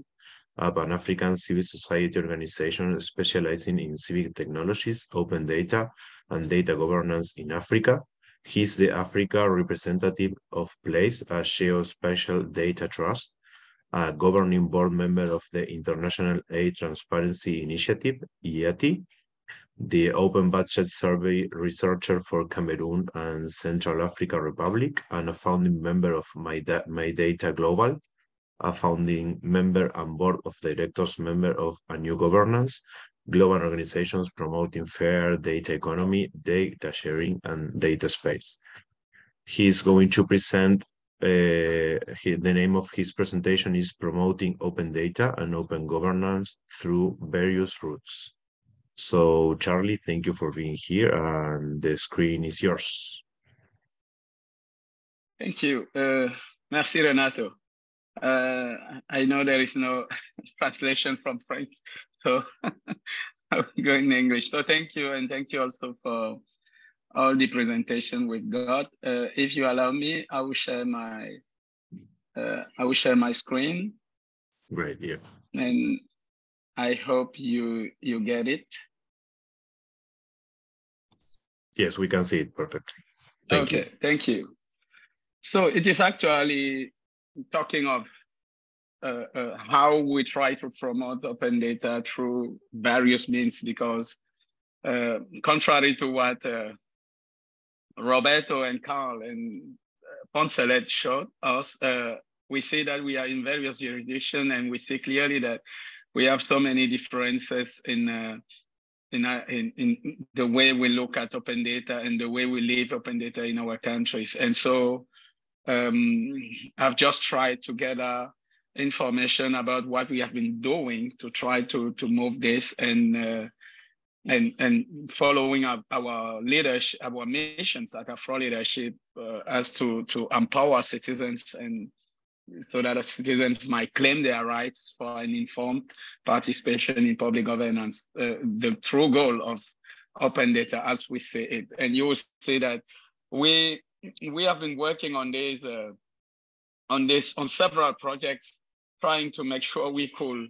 a Pan-African civil society organization specializing in civic technologies, open data, and data governance in Africa. He's the Africa representative of PLACE, a geospatial data trust, a governing board member of the International Aid Transparency Initiative, IATI, the Open Budget Survey researcher for Cameroon and Central Africa Republic, and a founding member of My, da My Data Global, a founding member and board of directors member of A New Governance, global organizations promoting fair data economy, data sharing, and data space. He's going to present, uh, he, the name of his presentation is Promoting Open Data and Open Governance through Various Routes. So, Charlie, thank you for being here, and the screen is yours. Thank you. Uh, merci, Renato. Uh, I know there is no translation from French, so I'm going in English. So thank you, and thank you also for all the presentation we've got. Uh, if you allow me, I will share my uh, I will share my screen. Great, yeah. And I hope you you get it. Yes, we can see it perfectly. Thank okay, you. thank you. So it is actually talking of uh, uh, how we try to promote open data through various means because uh, contrary to what uh, Roberto and Karl and uh, Poncelet showed us, uh, we see that we are in various jurisdictions and we see clearly that we have so many differences in, uh, in, uh, in, in, the way we look at open data and the way we live open data in our countries. And so um, I've just tried to gather information about what we have been doing to try to, to move this and uh, and and following up our leadership, our missions at Afroleadership uh, as to to empower citizens and so that citizens might claim their rights for an informed participation in public governance. Uh, the true goal of open data, as we say it, and you will see that we we have been working on this uh, on this on several projects, trying to make sure we could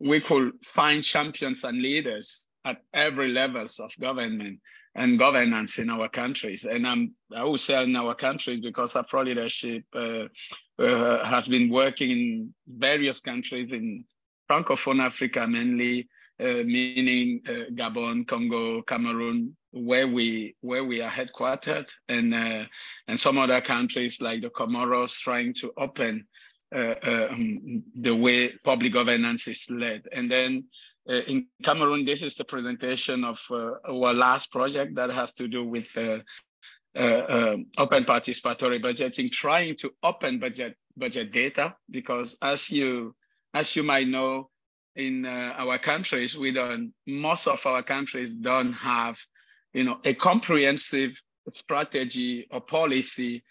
we could find champions and leaders at every levels of government and governance in our countries. And I'm, I say in our countries because Afroleadership uh, uh, has been working in various countries in Francophone Africa mainly, uh, meaning uh, Gabon, Congo, Cameroon, where we where we are headquartered, and uh, and some other countries like the Comoros trying to open uh, um, the way public governance is led, and then in Cameroon, this is the presentation of uh, our last project that has to do with uh, um, open participatory budgeting, trying to open budget budget data, because as you as you might know, in uh, our countries, we don't, most of our countries don't have, you know, a comprehensive strategy or policy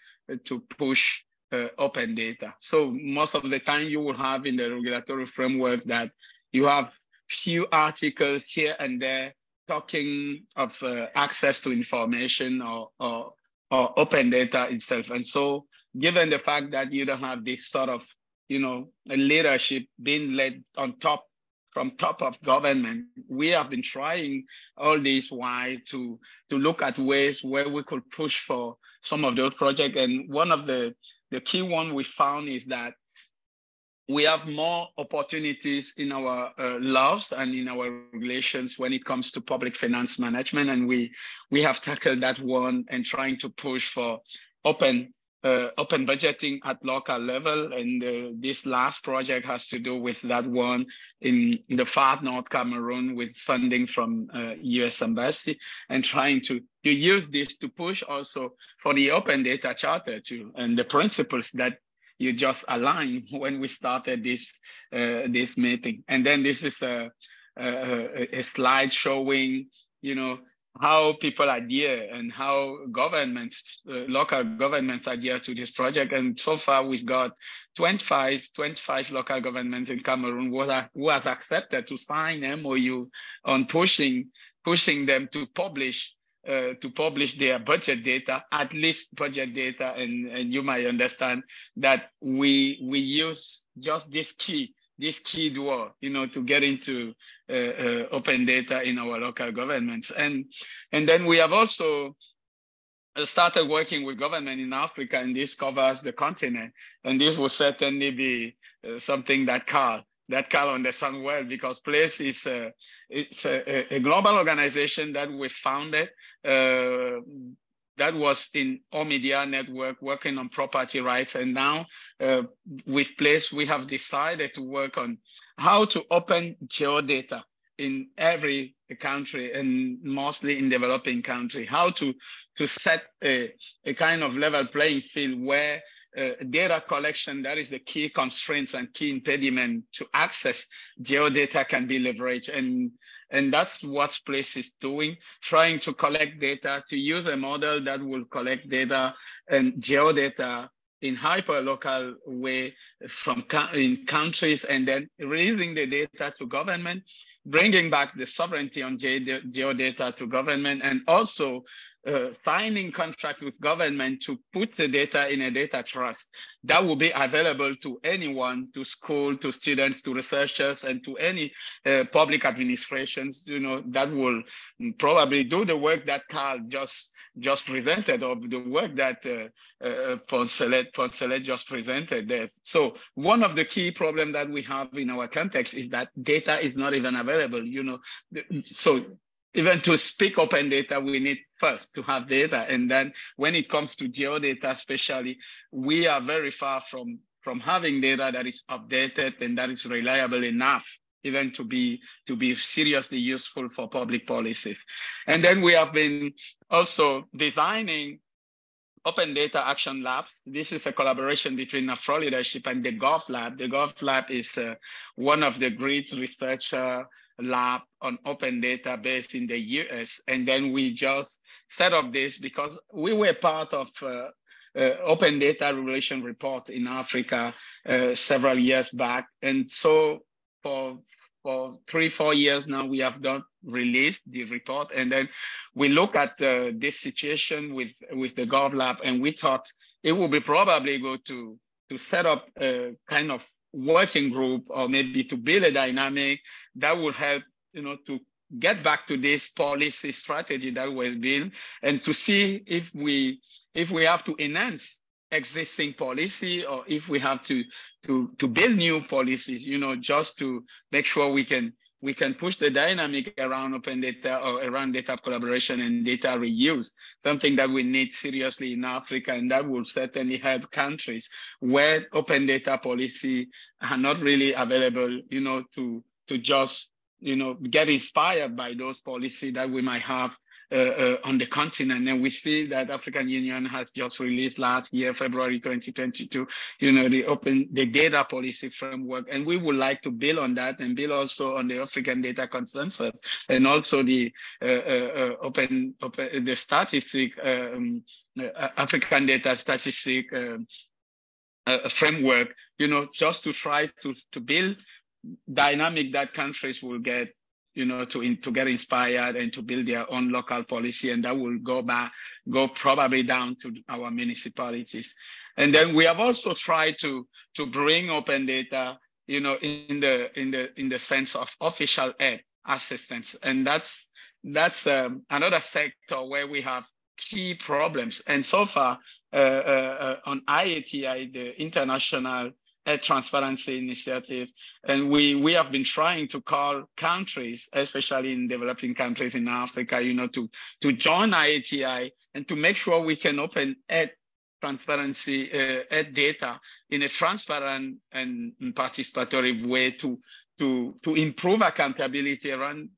to push uh, open data. So most of the time you will have in the regulatory framework that you have few articles here and there talking of uh, access to information or, or, or open data itself. And so given the fact that you don't have this sort of, you know, leadership being led on top from top of government, we have been trying all this while to, to look at ways where we could push for some of those projects. And one of the, the key one we found is that we have more opportunities in our uh, laws and in our regulations when it comes to public finance management. And we, we have tackled that one and trying to push for open uh, open budgeting at local level. And uh, this last project has to do with that one in, in the far north Cameroon with funding from uh, US Embassy and trying to, to use this to push also for the open data charter too. And the principles that you just align when we started this uh, this meeting. And then this is a, a, a, slide showing, you know, how people adhere and how governments, uh, local governments adhere to this project. And so far we've got 25, 25 local governments in Cameroon who, are, who have accepted to sign MOU on pushing, pushing them to publish uh, to publish their budget data, at least budget data, and, and you might understand that we we use just this key, this key word, you know, to get into uh, uh, open data in our local governments, and and then we have also started working with government in Africa, and this covers the continent, and this will certainly be uh, something that Karl that Karl understand well because Place is a, it's a, a global organization that we founded uh, that was in Omidyar network working on property rights. And now uh, with Place, we have decided to work on how to open geodata in every country and mostly in developing country, how to, to set a, a kind of level playing field where uh, data collection, that is the key constraints and key impediment to access geodata can be leveraged. And, and that's what Place is doing, trying to collect data, to use a model that will collect data and geodata in hyper-local way from in countries and then releasing the data to government bringing back the sovereignty on geodata to government and also uh, signing contracts with government to put the data in a data trust that will be available to anyone, to school, to students, to researchers, and to any uh, public administrations, you know, that will probably do the work that Karl just just presented or the work that uh, uh, Poncelet, just presented there. So one of the key problems that we have in our context is that data is not even available, you know. So even to speak open data, we need first to have data. And then when it comes to geodata, especially, we are very far from, from having data that is updated and that is reliable enough even to be to be seriously useful for public policies. And then we have been also designing Open Data Action Labs. This is a collaboration between Afroleadership and the GovLab. The GovLab is uh, one of the great research uh, lab on open data based in the US. And then we just set up this because we were part of uh, uh, open data regulation report in Africa uh, several years back. And so for, for three, four years now, we have not released the report. And then we look at uh, this situation with, with the GovLab and we thought it would be probably good to, to set up a kind of working group or maybe to build a dynamic that will help, you know, to get back to this policy strategy that was built and to see if we if we have to enhance existing policy or if we have to to to build new policies you know just to make sure we can we can push the dynamic around open data or around data collaboration and data reuse, something that we need seriously in Africa, and that will certainly help countries where open data policy are not really available, you know, to, to just, you know, get inspired by those policies that we might have on the continent. And we see that African Union has just released last year, February 2022, you know, the open the data policy framework. And we would like to build on that and build also on the African data consensus and also the uh, uh, uh open, open the statistic um, uh, African data statistic um, framework, you know, just to try to, to build dynamic that countries will get you know, to, in, to get inspired and to build their own local policy. And that will go back, go probably down to our municipalities. And then we have also tried to, to bring open data, you know, in the, in the, in the sense of official aid assistance. And that's, that's um, another sector where we have key problems. And so far uh, uh, uh on IATI, the International a transparency initiative. And we, we have been trying to call countries, especially in developing countries in Africa, you know, to, to join IATI and to make sure we can open ed transparency uh, data in a transparent and participatory way to, to, to improve accountability around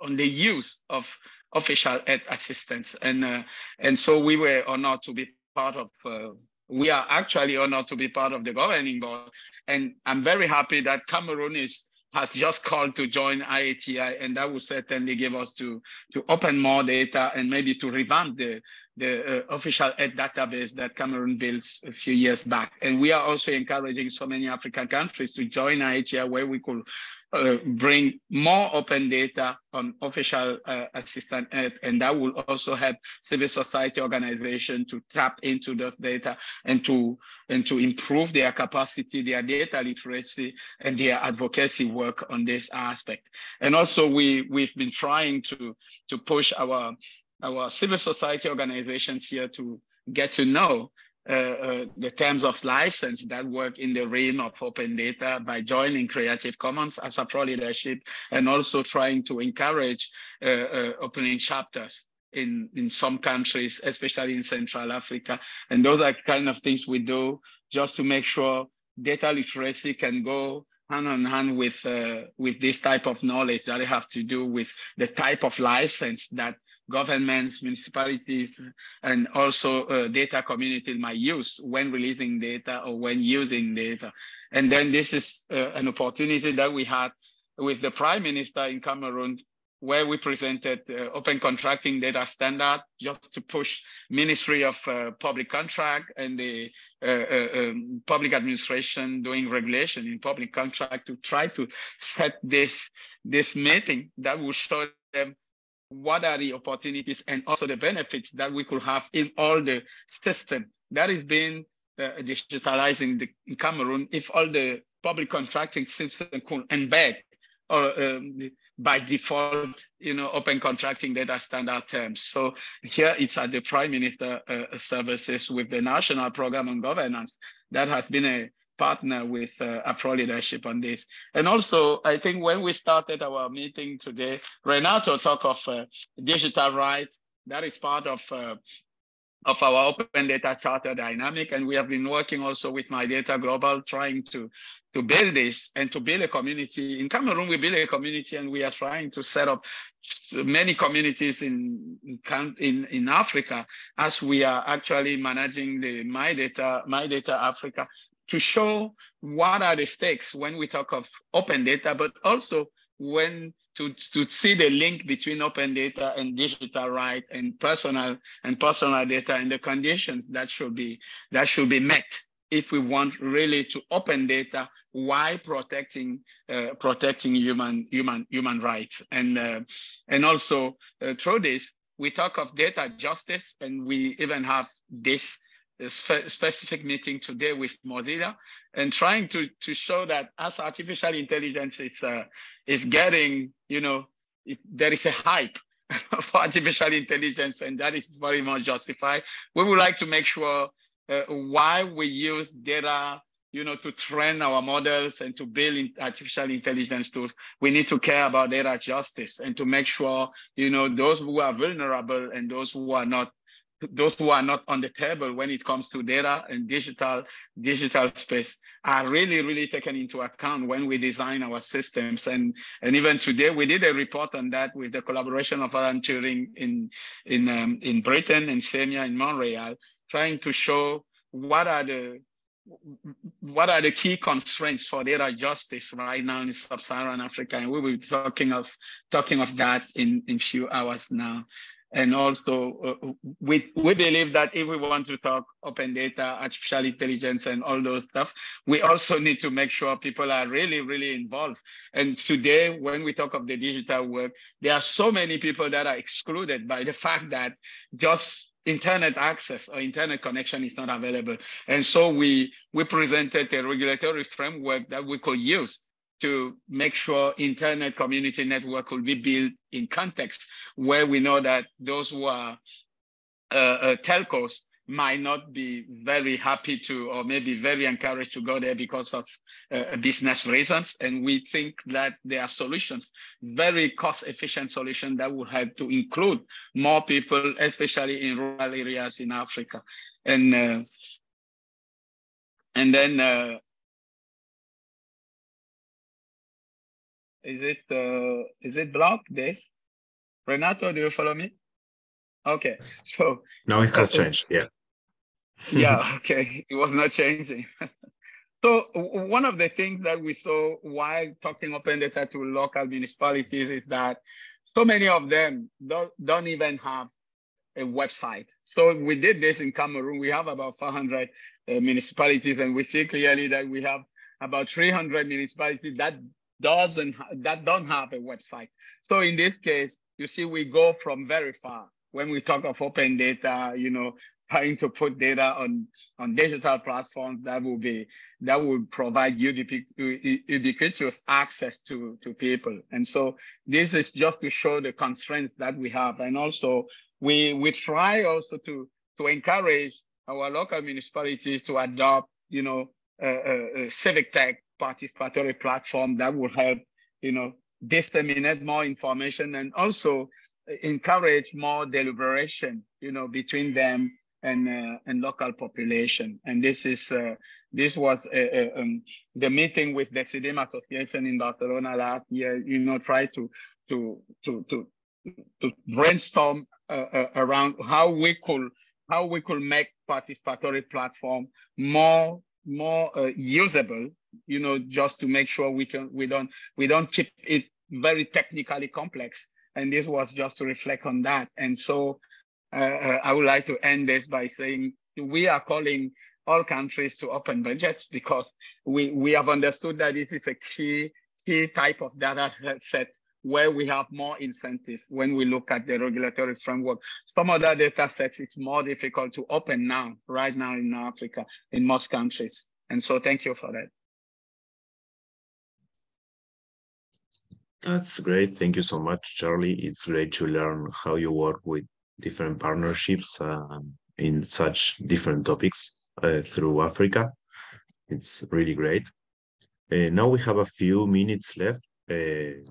on the use of official ed assistance. And, uh, and so we were honored to be part of uh, we are actually honored to be part of the governing board. And I'm very happy that Cameroon is has just called to join IATI, and that will certainly give us to, to open more data and maybe to revamp the, the uh, official ed database that Cameroon built a few years back. And we are also encouraging so many African countries to join IATI where we could uh, bring more open data on official uh, assistant ed, and that will also help civil society organization to tap into the data and to and to improve their capacity, their data literacy, and their advocacy work on this aspect. And also, we we've been trying to to push our our civil society organizations here to get to know uh, uh, the terms of license that work in the realm of open data by joining Creative Commons as Afroleadership and also trying to encourage uh, uh, opening chapters in, in some countries, especially in Central Africa. And those are kind of things we do just to make sure data literacy can go hand in hand with, uh, with this type of knowledge that have to do with the type of license that governments, municipalities, and also uh, data communities might use when releasing data or when using data. And then this is uh, an opportunity that we had with the prime minister in Cameroon where we presented uh, open contracting data standard just to push Ministry of uh, Public Contract and the uh, uh, um, public administration doing regulation in public contract to try to set this, this meeting that will show them what are the opportunities and also the benefits that we could have in all the system that is being uh, digitalizing the, in Cameroon if all the public contracting system could embed or um, by default, you know, open contracting data standard terms. So here it's at the Prime Minister uh, services with the National Program on Governance that has been a partner with uh, Afroleadership on this. And also, I think when we started our meeting today, Renato talked of uh, digital rights. That is part of uh, of our open data charter dynamic. And we have been working also with My Data Global, trying to, to build this and to build a community. In Cameroon, we build a community and we are trying to set up many communities in, in, in Africa as we are actually managing the My Data, My Data Africa to show what are the stakes when we talk of open data, but also when to, to see the link between open data and digital right and personal and personal data and the conditions that should be that should be met. If we want really to open data while protecting uh, protecting human human human rights. And uh, and also uh, through this we talk of data justice and we even have this spe specific meeting today with Mozilla and trying to, to show that as artificial intelligence is, uh, is getting, you know, it, there is a hype for artificial intelligence and that is very much justified. We would like to make sure uh, why we use data you know, to train our models and to build artificial intelligence tools, we need to care about data justice and to make sure, you know, those who are vulnerable and those who are not those who are not on the table when it comes to data and digital digital space are really really taken into account when we design our systems and and even today we did a report on that with the collaboration of Alan Turing in in um, in Britain and CEIMIA in Montreal trying to show what are the what are the key constraints for data justice right now in sub-Saharan Africa? And we will be talking of talking of that in in few hours now. And also, uh, we, we believe that if we want to talk open data, artificial intelligence, and all those stuff, we also need to make sure people are really, really involved. And today, when we talk of the digital work, there are so many people that are excluded by the fact that just internet access or internet connection is not available. And so we, we presented a regulatory framework that we could use to make sure internet community network will be built in context where we know that those who are uh, uh, telcos might not be very happy to or maybe very encouraged to go there because of uh, business reasons. And we think that there are solutions very cost efficient solutions that will help to include more people especially in rural areas in africa. And uh, and then uh, Is it uh, is it blocked this? Renato, do you follow me? Okay, so now it has changed. Yeah. yeah. Okay, it was not changing. so one of the things that we saw while talking open data to local municipalities is that so many of them don't, don't even have a website. So we did this in Cameroon. We have about 400 uh, municipalities, and we see clearly that we have about 300 municipalities that doesn't that don't have a website. So in this case, you see, we go from very far when we talk of open data. You know, trying to put data on on digital platforms that will be that will provide ubiquitous access to to people. And so this is just to show the constraints that we have, and also we we try also to to encourage our local municipalities to adopt, you know, uh, uh, civic tech participatory platform that will help, you know, disseminate more information and also encourage more deliberation, you know, between them and uh, and local population. And this is uh, this was uh, uh um, the meeting with the Decidim Association in Barcelona last year. You know, try to to to to to brainstorm uh, around how we could how we could make participatory platform more more usable you know, just to make sure we can we don't we don't keep it very technically complex And this was just to reflect on that. And so uh, uh, I would like to end this by saying we are calling all countries to open budgets because we, we have understood that this is a key, key type of data set where we have more incentive when we look at the regulatory framework. Some other data sets it's more difficult to open now, right now in Africa, in most countries. And so thank you for that. That's great. Thank you so much, Charlie. It's great to learn how you work with different partnerships uh, in such different topics uh, through Africa. It's really great. Uh, now we have a few minutes left. Uh,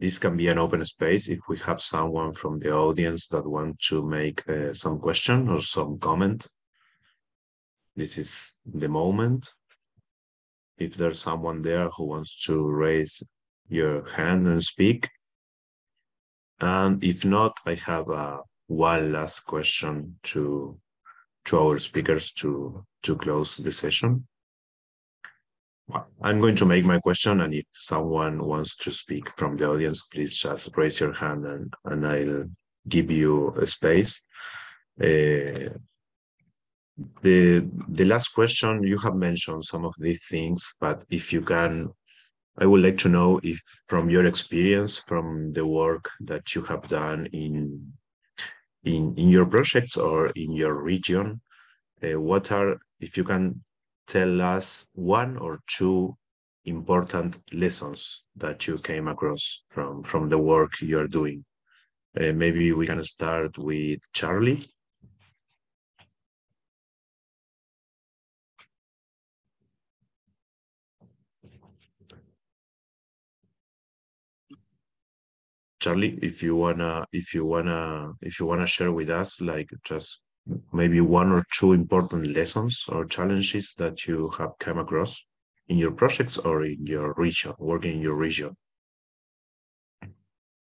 this can be an open space if we have someone from the audience that want to make uh, some question or some comment. This is the moment. If there's someone there who wants to raise your hand and speak. And if not, I have uh, one last question to, to our speakers to, to close the session. I'm going to make my question, and if someone wants to speak from the audience, please just raise your hand and, and I'll give you a space. Uh, the the last question you have mentioned some of these things, but if you can, I would like to know if from your experience, from the work that you have done in in in your projects or in your region, uh, what are if you can tell us one or two important lessons that you came across from from the work you're doing? Uh, maybe we can start with charlie charlie if you wanna if you wanna if you wanna share with us like just maybe one or two important lessons or challenges that you have come across in your projects or in your region, working in your region?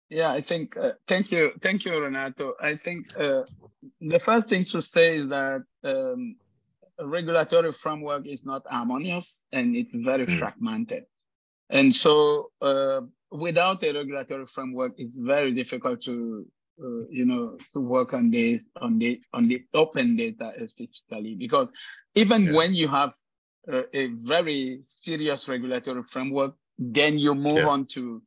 Yeah, I think, uh, thank you. Thank you, Renato. I think uh, the first thing to say is that um, regulatory framework is not harmonious and it's very mm. fragmented. And so uh, without a regulatory framework, it's very difficult to uh, you know, to work on this on the on the open data specifically because even yeah. when you have uh, a very serious regulatory framework, then you move yeah. on to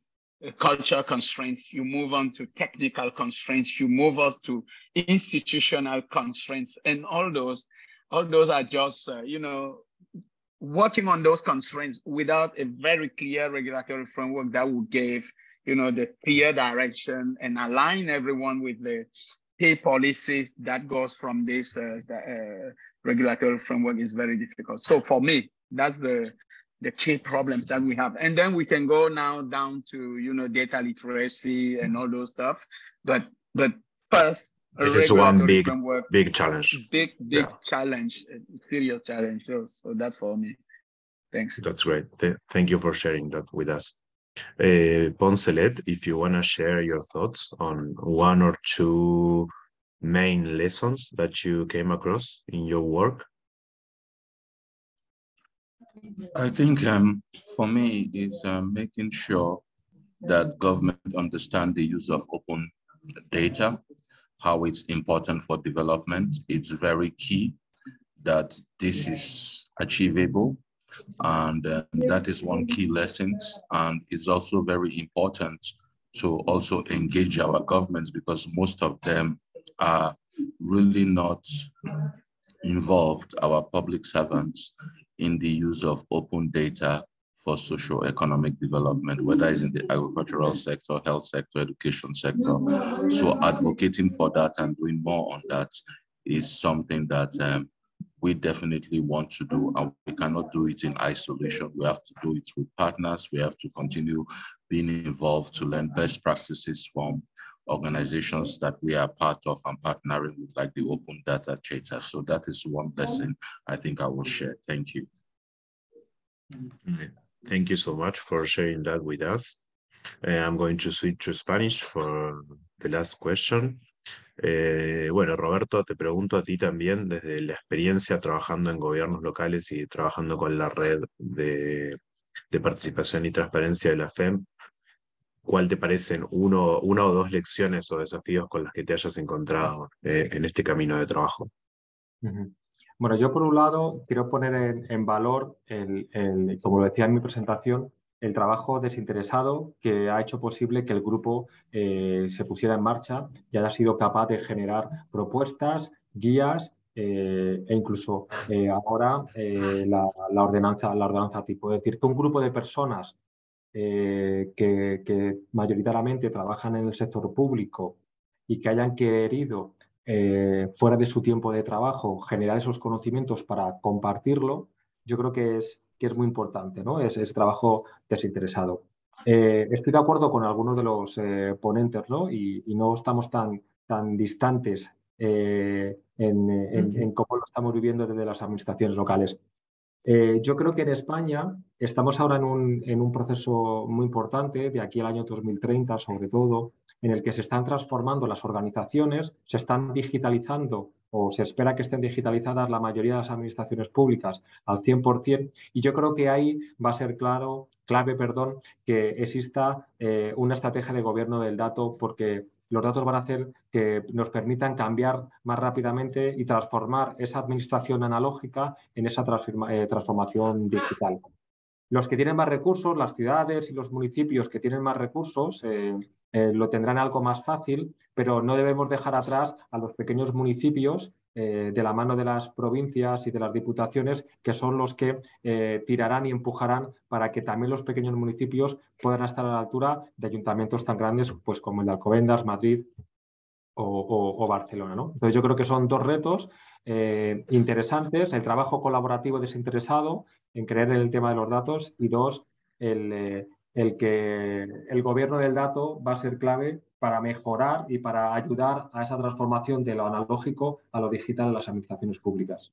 uh, cultural constraints, you move on to technical constraints, you move on to institutional constraints, and all those, all those are just, uh, you know, working on those constraints without a very clear regulatory framework that would give you know, the clear direction and align everyone with the pay policies that goes from this uh, uh, regulatory framework is very difficult. So for me, that's the the key problems that we have. And then we can go now down to, you know, data literacy and all those stuff. But but first, this is one big framework, big challenge. Big big yeah. challenge, serious challenge. So, so that's for me. Thanks. That's great. Th thank you for sharing that with us. Uh, Poncelet, if you want to share your thoughts on one or two main lessons that you came across in your work. I think um, for me is uh, making sure that government understand the use of open data, how it's important for development. It's very key that this is achievable and uh, that is one key lesson. And it's also very important to also engage our governments because most of them are really not involved, our public servants, in the use of open data for socio-economic development, whether it's in the agricultural sector, health sector, education sector. So advocating for that and doing more on that is something that um, we definitely want to do, and we cannot do it in isolation. We have to do it with partners. We have to continue being involved to learn best practices from organizations that we are part of and partnering with, like the Open Data Charter. So that is one lesson I think I will share. Thank you. Thank you so much for sharing that with us. Uh, I'm going to switch to Spanish for the last question. Eh, bueno, Roberto, te pregunto a ti también desde la experiencia trabajando en gobiernos locales y trabajando con la red de, participación y transparencia de la FEM. cuál te parecen uno, una o dos lecciones o desafíos con las que te hayas encontrado eh, en este camino de trabajo. Bueno, yo por un lado quiero poner en, valor, el, como lo decía en mi presentación, el trabajo desinteresado que ha hecho posible que el grupo eh, se pusiera en marcha y haya sido capaz de generar propuestas, guías eh, e incluso eh, ahora la, ordenanza, la ordenanza tipo. Es decir, que un grupo de personas que, mayoritariamente trabajan en el sector público y que hayan querido, fuera de su tiempo de trabajo, generar esos conocimientos para compartirlo, yo creo que es, que es muy importante, ¿no? Es, es trabajo desinteresado. Eh, estoy de acuerdo con algunos de los eh, ponentes, ¿no? Y, no estamos tan, tan distantes eh, en, en, cómo lo estamos viviendo desde las administraciones locales. Yo creo que en España estamos ahora en un, en un, proceso muy importante, de aquí al año 2030 sobre todo, en el que se están transformando las organizaciones, se están digitalizando o se espera que estén digitalizadas la mayoría de las administraciones públicas al 100%, y yo creo que ahí va a ser claro, clave perdón, que exista eh, una estrategia de gobierno del dato porque los datos van a hacer que nos permitan cambiar más rápidamente y transformar esa administración analógica en esa eh, transformación digital. Los que tienen más recursos, las ciudades y los municipios que tienen más recursos, eh, eh, lo tendrán algo más fácil, pero no debemos dejar atrás a los pequeños municipios eh, de la mano de las provincias y de las diputaciones, que son los que tirarán y empujarán para que también los pequeños municipios puedan estar a la altura de ayuntamientos tan grandes pues, como el de Alcobendas, Madrid o, Barcelona. Entonces yo creo que son dos retos interesantes, el trabajo colaborativo desinteresado en creer en el tema de los datos y dos, el, eh, el que el gobierno del dato va a ser clave para mejorar y para ayudar a esa transformación de lo analógico a lo digital en las administraciones públicas.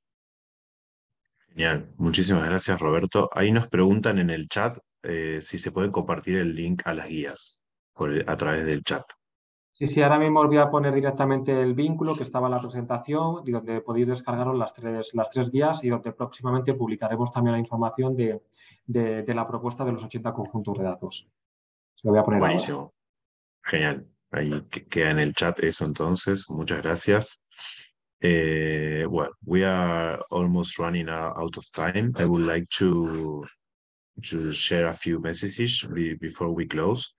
Genial, muchísimas gracias Roberto. Ahí nos preguntan en el chat eh, si se puede compartir el link a las guías a través del chat. Sí, sí, ahora mismo os voy a poner directamente el vínculo que estaba en la presentación y donde podéis descargaros las tres, las tres guías y donde próximamente publicaremos también la información de, de, la propuesta de los 80 conjuntos de datos. Lo voy a poner Buenísimo. Genial. Ahí queda en el chat eso entonces. Muchas gracias. Eh, well, we are almost running out of time. I would like to, to share a few messages before we close.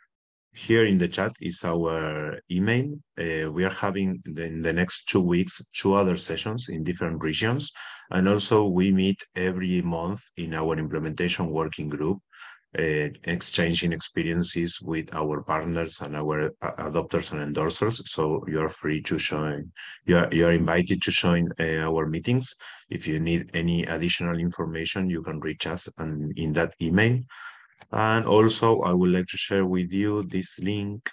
Here in the chat is our email. Uh, we are having in the next two weeks two other sessions in different regions. And also we meet every month in our implementation working group, uh, exchanging experiences with our partners and our uh, adopters and endorsers. So you're free to join. You are, you are invited to join uh, our meetings. If you need any additional information, you can reach us and in that email. And also, I would like to share with you this link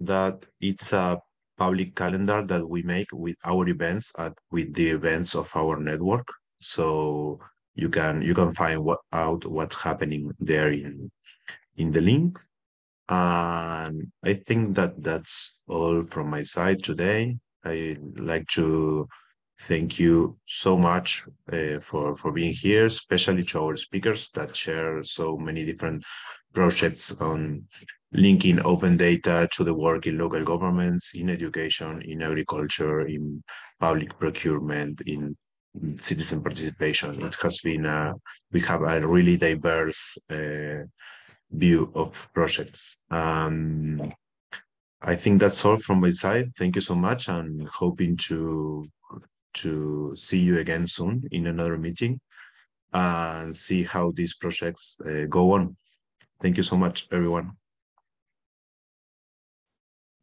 that it's a public calendar that we make with our events at with the events of our network. So you can you can find what out what's happening there in in the link. And I think that that's all from my side today. I like to Thank you so much uh, for, for being here, especially to our speakers that share so many different projects on linking open data to the work in local governments, in education, in agriculture, in public procurement, in citizen participation. It has been a, we have a really diverse uh, view of projects. Um, I think that's all from my side. Thank you so much and hoping to to see you again soon in another meeting and see how these projects uh, go on. Thank you so much, everyone.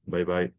Bye-bye.